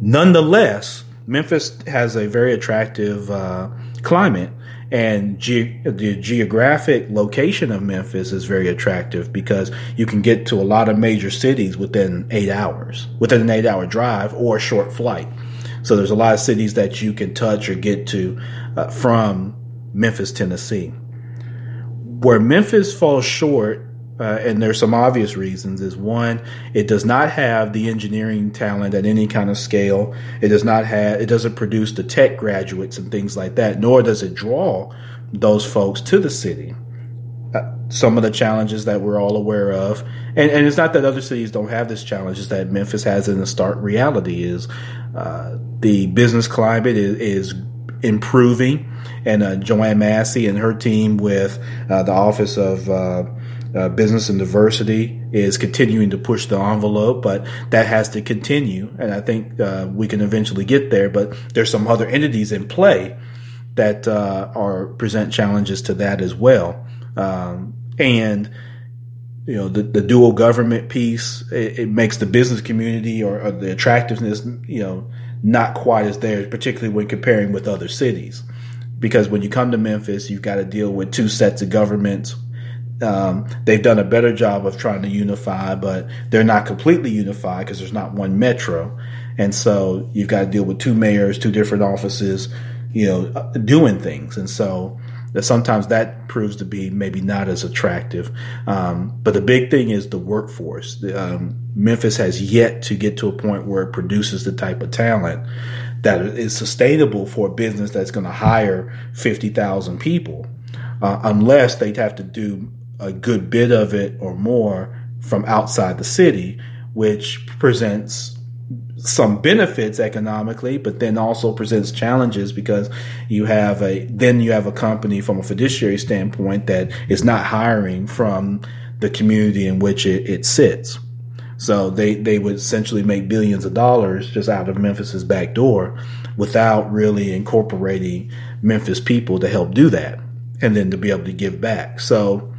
Speaker 2: Nonetheless, Memphis has a very attractive uh, climate, and ge- the geographic location of Memphis is very attractive because you can get to a lot of major cities within eight hours, within an eight hour drive or a short flight. So there's a lot of cities that you can touch or get to uh, from Memphis, Tennessee. Where Memphis falls short, uh, and there's some obvious reasons, is one, it does not have the engineering talent at any kind of scale. It does not have, it doesn't produce the tech graduates and things like that, nor does it draw those folks to the city. Uh, some of the challenges that we're all aware of, and, and it's not that other cities don't have this challenge, it's that Memphis has in the stark reality is uh, the business climate is, is improving and uh, Joann Massey and her team with uh, the Office of uh, Business and Diversity is continuing to push the envelope, but that has to continue. And I think uh, we can eventually get there. But there's some other entities in play that uh, are present challenges to that as well. Um, and you know the, the dual government piece it, it makes the business community or, or, the attractiveness you know not quite as there particularly when comparing with other cities because when you come to Memphis, you've got to deal with two sets of governments. Um, they've done a better job of trying to unify, but they're not completely unified because there's not one metro. And so you've got to deal with two mayors, two different offices, you know, uh, doing things. And so that sometimes that proves to be maybe not as attractive. Um, but the big thing is the workforce. Um, Memphis has yet to get to a point where it produces the type of talent that is sustainable for a business that's going to hire 50,000 people, uh, unless they have to do a good bit of it or more from outside the city, which presents some benefits economically, but then also presents challenges because you have a, then you have a company from a fiduciary standpoint that is not hiring from the community in which it, it sits. So they, they would essentially make billions of dollars just out of Memphis's back door without really incorporating Memphis people to help do that and then to be able to give back. So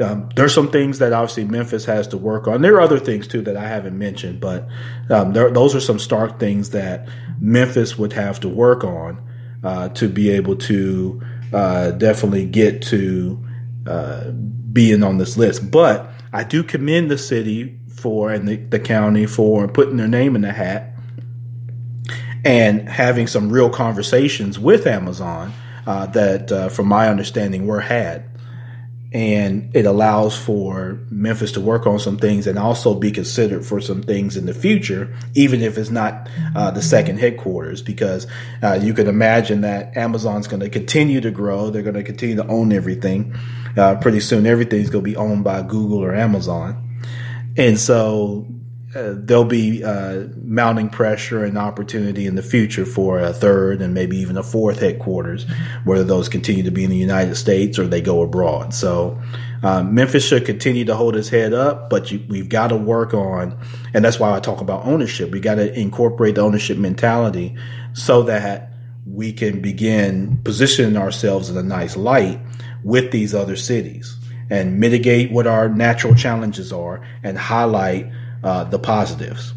Speaker 2: um, there's some things that obviously Memphis has to work on. There are other things too that I haven't mentioned, but um, there, those are some stark things that Memphis would have to work on uh, to be able to uh, definitely get to uh, being on this list. But I do commend the city for and the, the county for putting their name in the hat and having some real conversations with Amazon uh, that, uh, from my understanding, were had. And it allows for Memphis to work on some things and also be considered for some things in the future, even if it's not uh, the second headquarters, because uh, you can imagine that Amazon's going to continue to grow. They're going to continue to own everything. Uh, pretty soon, everything's going to be owned by Google or Amazon. And so uh, there'll be uh, mounting pressure and opportunity in the future for a third and maybe even a fourth headquarters, whether those continue to be in the United States or they go abroad. So um, Memphis should continue to hold its head up, but you, we've got to work on, and that's why I talk about ownership. We got to incorporate the ownership mentality so that we can begin positioning ourselves in a nice light with these other cities and mitigate what our natural challenges are and highlight uh, the positives.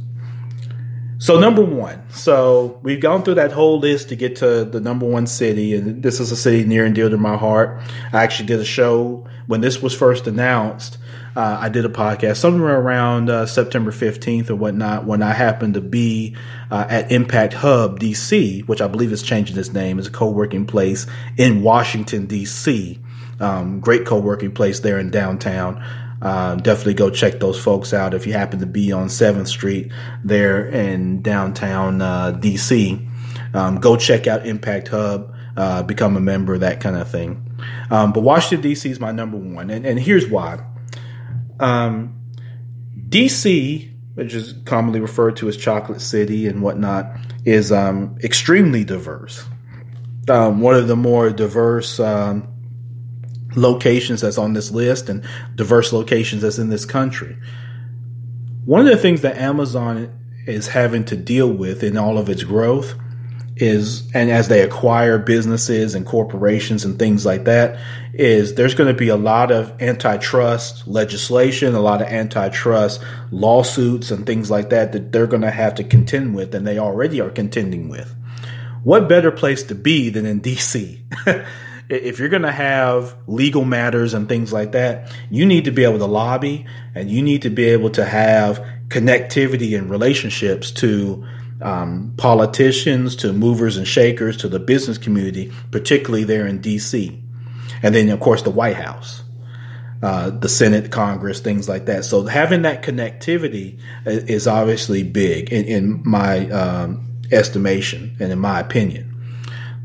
Speaker 2: So number one, so we've gone through that whole list to get to the number one city, and this is a city near and dear to my heart. I actually did a show when this was first announced. Uh, I did a podcast somewhere around uh, September 15th or whatnot when I happened to be uh, at Impact Hub DC, which I believe is changing its name. It's a co-working place in Washington DC. Um, great co-working place there in downtown. Uh, definitely go check those folks out if you happen to be on 7th Street there in downtown uh, DC. Um, go check out Impact Hub, uh, become a member, that kind of thing. Um, but Washington, D.C. is my number one. And, and here's why. Um, D.C., which is commonly referred to as Chocolate City and whatnot, is um, extremely diverse. Um, one of the more diverse um, locations that's on this list and diverse locations that's in this country. One of the things that Amazon is having to deal with in all of its growth is, and as they acquire businesses and corporations and things like that, is there's going to be a lot of antitrust legislation, a lot of antitrust lawsuits and things like that that they're going to have to contend with, and they already are contending with. What better place to be than in DC? if you're going to have legal matters and things like that, you need to be able to lobby and you need to be able to have connectivity and relationships to um, politicians to movers and shakers to the business community, particularly there in D.C. And then, of course, the White House, uh, the Senate, Congress, things like that. So having that connectivity is obviously big in, in my um, estimation and in my opinion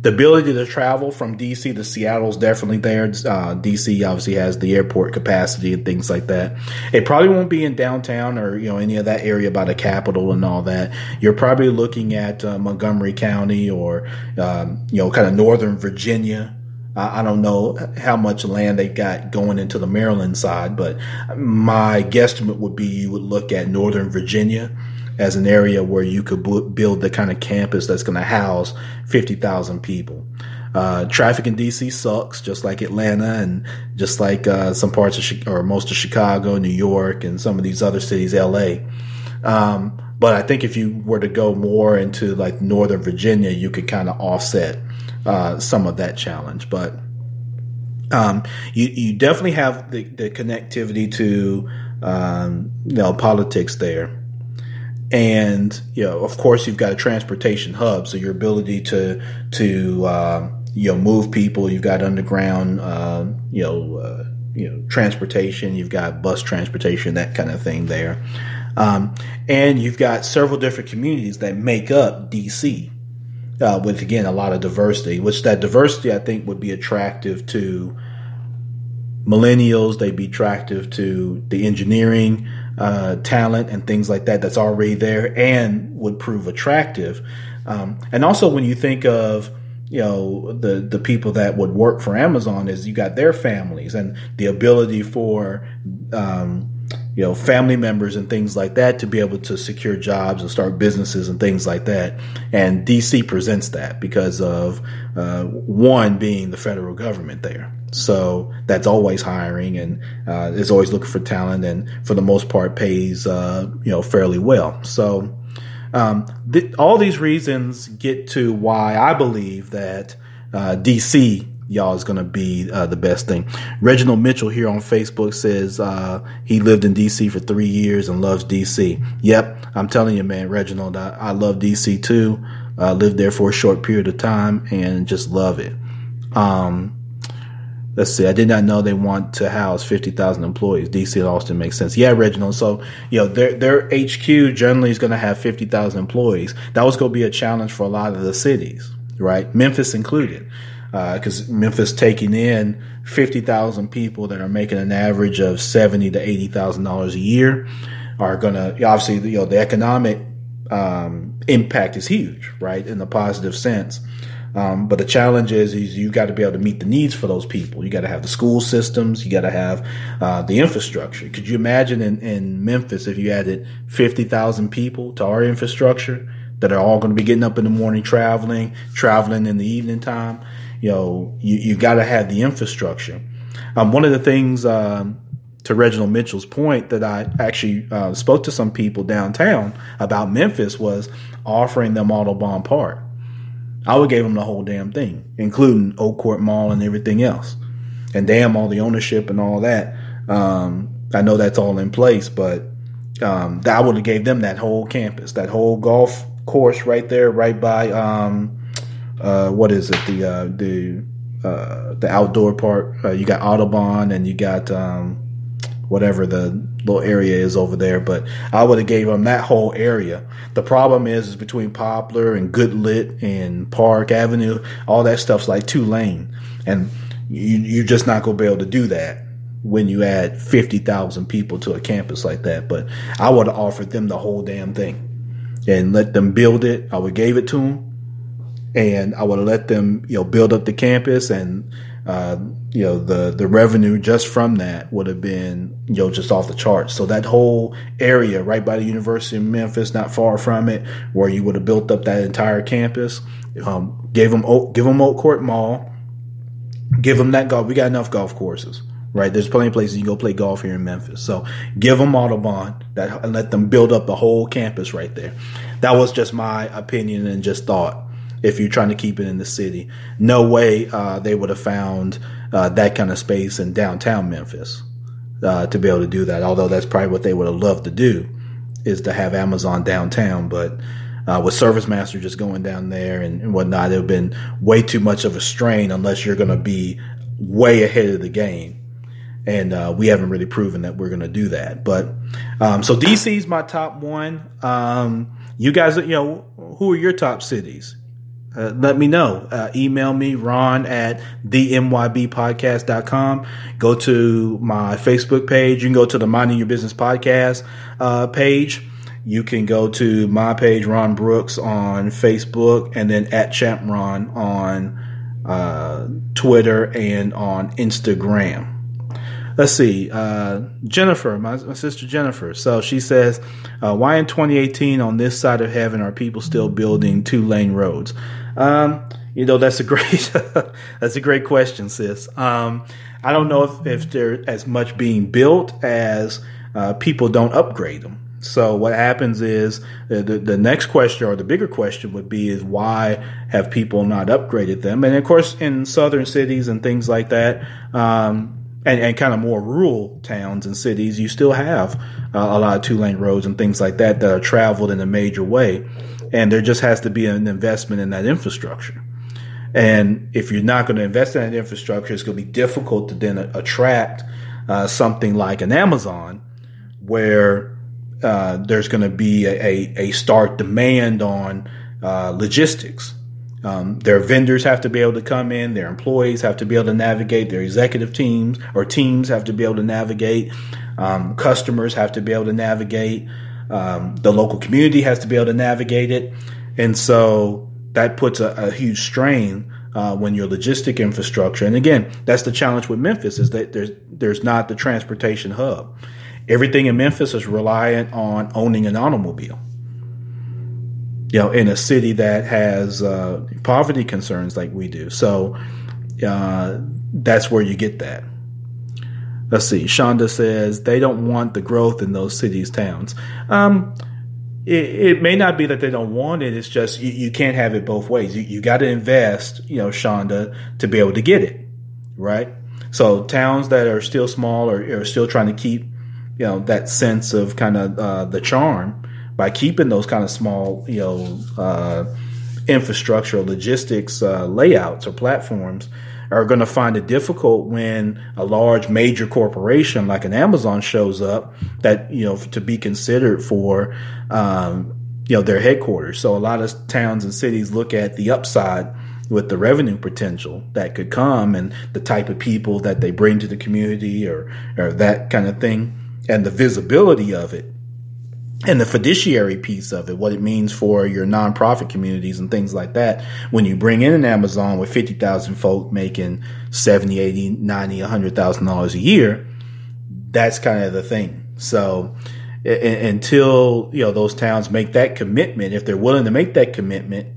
Speaker 2: the ability to travel from DC to Seattle is definitely there. Uh, DC obviously has the airport capacity and things like that. It probably won't be in downtown or you know any of that area by the capital and all that. You're probably looking at uh, Montgomery County or um, you know kind of Northern Virginia. I don't know how much land they got going into the Maryland side, but my guesstimate would be you would look at Northern Virginia as an area where you could b- build the kind of campus that's going to house 50,000 people. Uh, traffic in DC sucks, just like Atlanta and just like uh, some parts of or most of Chicago, New York, and some of these other cities, LA. Um, but I think if you were to go more into like Northern Virginia, you could kind of offset uh, some of that challenge. But um, you you definitely have the, the connectivity to um, you know politics there and you know, of course, you've got a transportation hub, so your ability to to uh, you know move people. You've got underground, uh, you know, uh, you know, transportation. You've got bus transportation, that kind of thing there, um, and you've got several different communities that make up DC. Uh, with again a lot of diversity, which that diversity I think would be attractive to millennials. They'd be attractive to the engineering uh, talent and things like that that's already there and would prove attractive. Um, and also when you think of you know the the people that would work for Amazon is you got their families and the ability for um, you know family members and things like that to be able to secure jobs and start businesses and things like that. And DC presents that because of uh, one being the federal government there. So that's always hiring and uh, is always looking for talent, and for the most part pays uh, you know fairly well. So um, th- all these reasons get to why I believe that uh, DC y'all is going to be uh, the best thing. Reginald Mitchell here on Facebook says uh, he lived in DC for three years and loves DC. Yep, I'm telling you, man, Reginald, I, I love DC too. I lived there for a short period of time and just love it. Um, let's see, I did not know they want to house 50,000 employees. DC and Austin makes sense. Yeah, Reginald. So, you know, their, their HQ generally is going to have 50,000 employees. That was going to be a challenge for a lot of the cities, right? Memphis included. Because uh, Memphis taking in 50,000 people that are making an average of 70 to $80,000 a year are going to, obviously, you know, the economic um, impact is huge, right? In the positive sense. Um, but the challenge is, is you got to be able to meet the needs for those people. You got to have the school systems. You got to have uh, the infrastructure. Could you imagine in, in Memphis if you added 50,000 people to our infrastructure that are all going to be getting up in the morning traveling, traveling in the evening time? You know, you, you got to have the infrastructure. Um, one of the things, um, to Reginald Mitchell's point that I actually uh, spoke to some people downtown about Memphis was offering them Audubon Park. I would give them the whole damn thing, including Oak Court Mall and everything else. And damn all the ownership and all that. Um, I know that's all in place, but um, I would have gave them that whole campus, that whole golf course right there, right by um, uh, what is it? The uh, the uh, the outdoor part. Uh, you got Audubon and you got um, whatever the little area is over there. But I would have gave them that whole area. The problem is, is between Poplar and Goodlett and Park Avenue, all that stuff's like two lane, and you you're just not gonna be able to do that when you add fifty thousand people to a campus like that. But I would have offered them the whole damn thing and let them build it. I would gave it to them, and I would have let them you know build up the campus and uh, you know, the, the revenue just from that would have been, you know, just off the charts. So that whole area right by the University of Memphis, not far from it, where you would have built up that entire campus, um, gave them, give them Oak Court Mall, give them that golf. We got enough golf courses right? There's plenty of places you can go play golf here in Memphis. So give them Audubon that and let them build up the whole campus right there. That was just my opinion and just thought. If you're trying to keep it in the city, no way uh, they would have found uh, that kind of space in downtown Memphis uh, to be able to do that. Although that's probably what they would have loved to do, is to have Amazon downtown. But uh, with ServiceMaster just going down there and, and whatnot, it would have been way too much of a strain unless you're going to be way ahead of the game and uh, we haven't really proven that we're going to do that. But um, so DC is my top one. Um, you guys, you know, who are your top cities? Uh, let me know. Uh, email me, ron at the mybpodcast.com. Go to my Facebook page. You can go to the Minding Your Business podcast uh, page. You can go to my page, Ron Brooks, on Facebook, and then at Champ Ron on uh, Twitter and on Instagram let's see, uh, Jennifer, my, my, sister Jennifer. So she says, uh, why in 2018 on this side of heaven are people still building two lane roads? Um, you know, that's a great, that's a great question, sis. Um, I don't know if, if there's as much being built as uh, people don't upgrade them. So what happens is the, the, the, next question or the bigger question would be is why have people not upgraded them? And of course, in southern cities and things like that, um, and, and kind of more rural towns and cities, you still have uh, a lot of two lane roads and things like that that are traveled in a major way. And there just has to be an investment in that infrastructure. And if you're not going to invest in that infrastructure, it's going to be difficult to then attract uh, something like an Amazon where uh, there's going to be a, a, a stark demand on uh, logistics um, their vendors have to be able to come in. Their employees have to be able to navigate. Their executive teams or teams have to be able to navigate. Um, customers have to be able to navigate. Um, the local community has to be able to navigate it. And so that puts a, a huge strain uh, when your logistic infrastructure. And again, that's the challenge with Memphis is that there's there's not the transportation hub. Everything in Memphis is reliant on owning an automobile you know, in a city that has uh, poverty concerns like we do. So uh, that's where you get that. Let's see. Shonda says they don't want the growth in those cities, towns. Um, it, it, may not be that they don't want it. It's just you, you can't have it both ways. You, you got to invest, you know, Shonda, to be able to get it, right? So towns that are still small or are still trying to keep, you know, that sense of kind of uh, the charm by keeping those kind of small, you know, uh, infrastructure logistics uh, layouts or platforms are going to find it difficult when a large major corporation like an Amazon shows up that, you know, to be considered for, um, you know, their headquarters. So a lot of towns and cities look at the upside with the revenue potential that could come and the type of people that they bring to the community or, or that kind of thing and the visibility of it and the fiduciary piece of it, what it means for your nonprofit communities and things like that. When you bring in an Amazon with 50,000 folk making 70, 80, 90, $100,000 a year, that's kind of the thing. So until, you know, those towns make that commitment, if they're willing to make that commitment,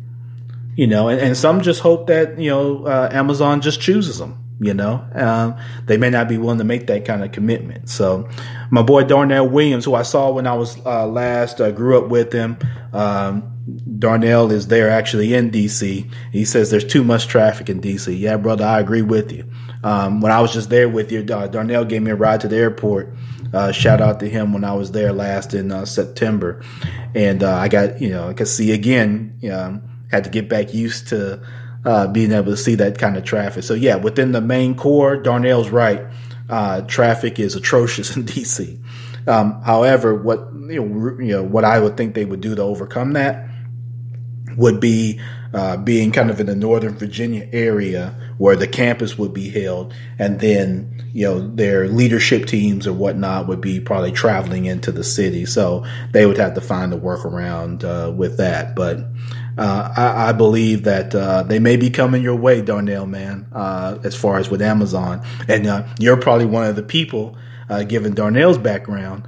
Speaker 2: you know, and, and some just hope that, you know, uh, Amazon just chooses them you know, um, they may not be willing to make that kind of commitment. So, my boy Darnell Williams, who I saw when I was uh, last, uh, grew up with him. Um, Darnell is there actually in DC. He says there's too much traffic in DC. Yeah, brother, I agree with you. Um, when I was just there with you, uh, Darnell gave me a ride to the airport. Uh, shout out to him when I was there last in uh, September, and uh, I got you know I could see again. You know, had to get back used to uh, being able to see that kind of traffic. So yeah, within the main core, Darnell's right. Uh, traffic is atrocious in DC. Um, however, what you know, you know, what I would think they would do to overcome that would be uh, being kind of in the Northern Virginia area where the campus would be held, and then you know their leadership teams or whatnot would be probably traveling into the city, so they would have to find a workaround uh, with that. But uh, I, I, believe that uh, they may be coming your way, Darnell, man, uh, as far as with Amazon, and uh, you're probably one of the people, given Darnell's background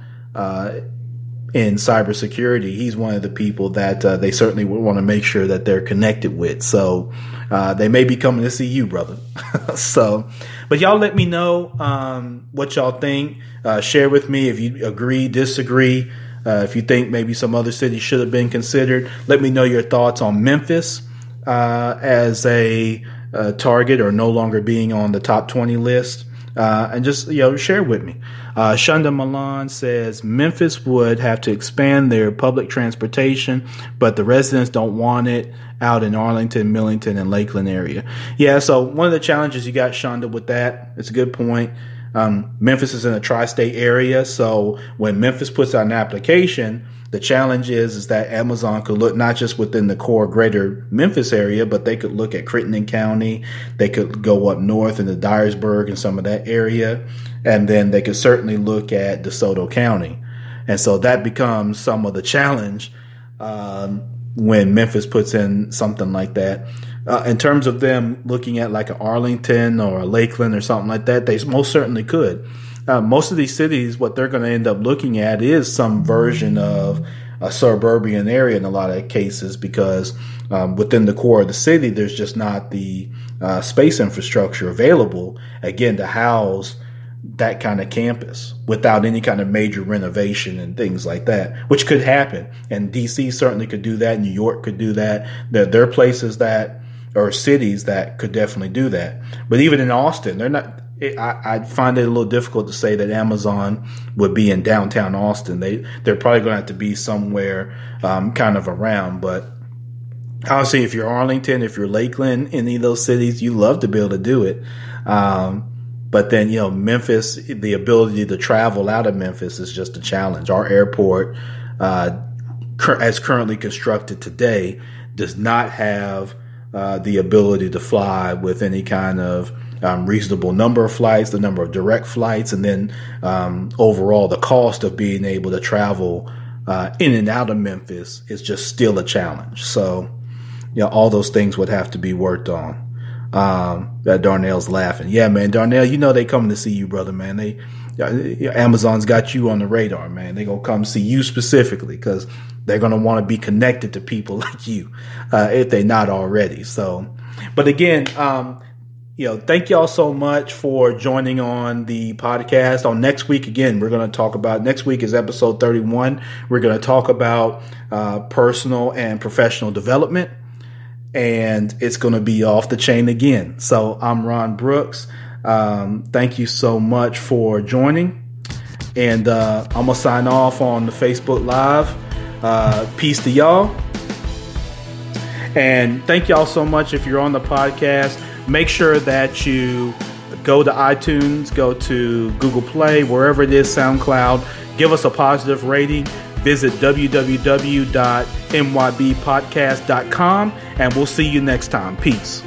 Speaker 2: in cybersecurity, he's one of the people that uh, they certainly would want to make sure that they're connected with. So uh, they may be coming to see you, brother. so, but y'all let me know um, what y'all think. Uh, share with me if you agree, disagree. Uh, if you think maybe some other cities should have been considered, let me know your thoughts on Memphis uh, as a, a target or no longer being on the top 20 list uh, and just you know share with me. Uh, Shunda Milan says Memphis would have to expand their public transportation, but the residents don't want it out in Arlington, Millington, and Lakeland area. Yeah, so one of the challenges you got, Shunda, with that, it's a good point. Um, Memphis is in a tri-state area, so when Memphis puts out an application, the challenge is is that Amazon could look not just within the core greater Memphis area, but they could look at Crittenden County. They could go up north into Dyersburg and some of that area, and then they could certainly look at DeSoto County. And so that becomes some of the challenge um, when Memphis puts in something like that. Uh, in terms of them looking at like an Arlington or a Lakeland or something like that, they most certainly could uh, most of these cities, what they're going to end up looking at is some version of a suburban area in a lot of cases because um, within the core of the city, there's just not the uh, space infrastructure available, again, to house that kind of campus without any kind of major renovation and things like that, which could happen. And DC certainly could do that. New York could do that. There, there are places that, or cities that could definitely do that. But even in Austin, they're not, it, I, I, find it a little difficult to say that Amazon would be in downtown Austin. They they're probably going to have to be somewhere um, kind of around. But obviously, if you're Arlington, if you're Lakeland, any of those cities, you love to be able to do it. Um, but then you know Memphis, the ability to travel out of Memphis is just a challenge. Our airport, uh, as currently constructed today, does not have uh, the ability to fly with any kind of um, reasonable number of flights, the number of direct flights, and then um, overall the cost of being able to travel uh, in and out of Memphis is just still a challenge. So, you know, all those things would have to be worked on. Um, Darnell's laughing. Yeah, man, Darnell, you know they coming to see you, brother, man. They Amazon's got you on the radar, man. They're gonna come see you specifically because they're gonna want to be connected to people like you uh, if they're not already. So, but again, um, you know, thank y'all so much for joining on the podcast. On next week, again, we're going to talk about next week is episode 31. We're going to talk about uh, personal and professional development, and it's going to be off the chain again. So I'm Ron Brooks. Um, thank you so much for joining. And uh, I'm going to sign off on the Facebook Live. Uh, peace to y'all. And thank y'all so much if you're on the podcast make sure that you go to iTunes, go to Google Play, wherever it is, SoundCloud, give us a positive rating. Visit www.mybpodcast.com and we'll see you next time. Peace.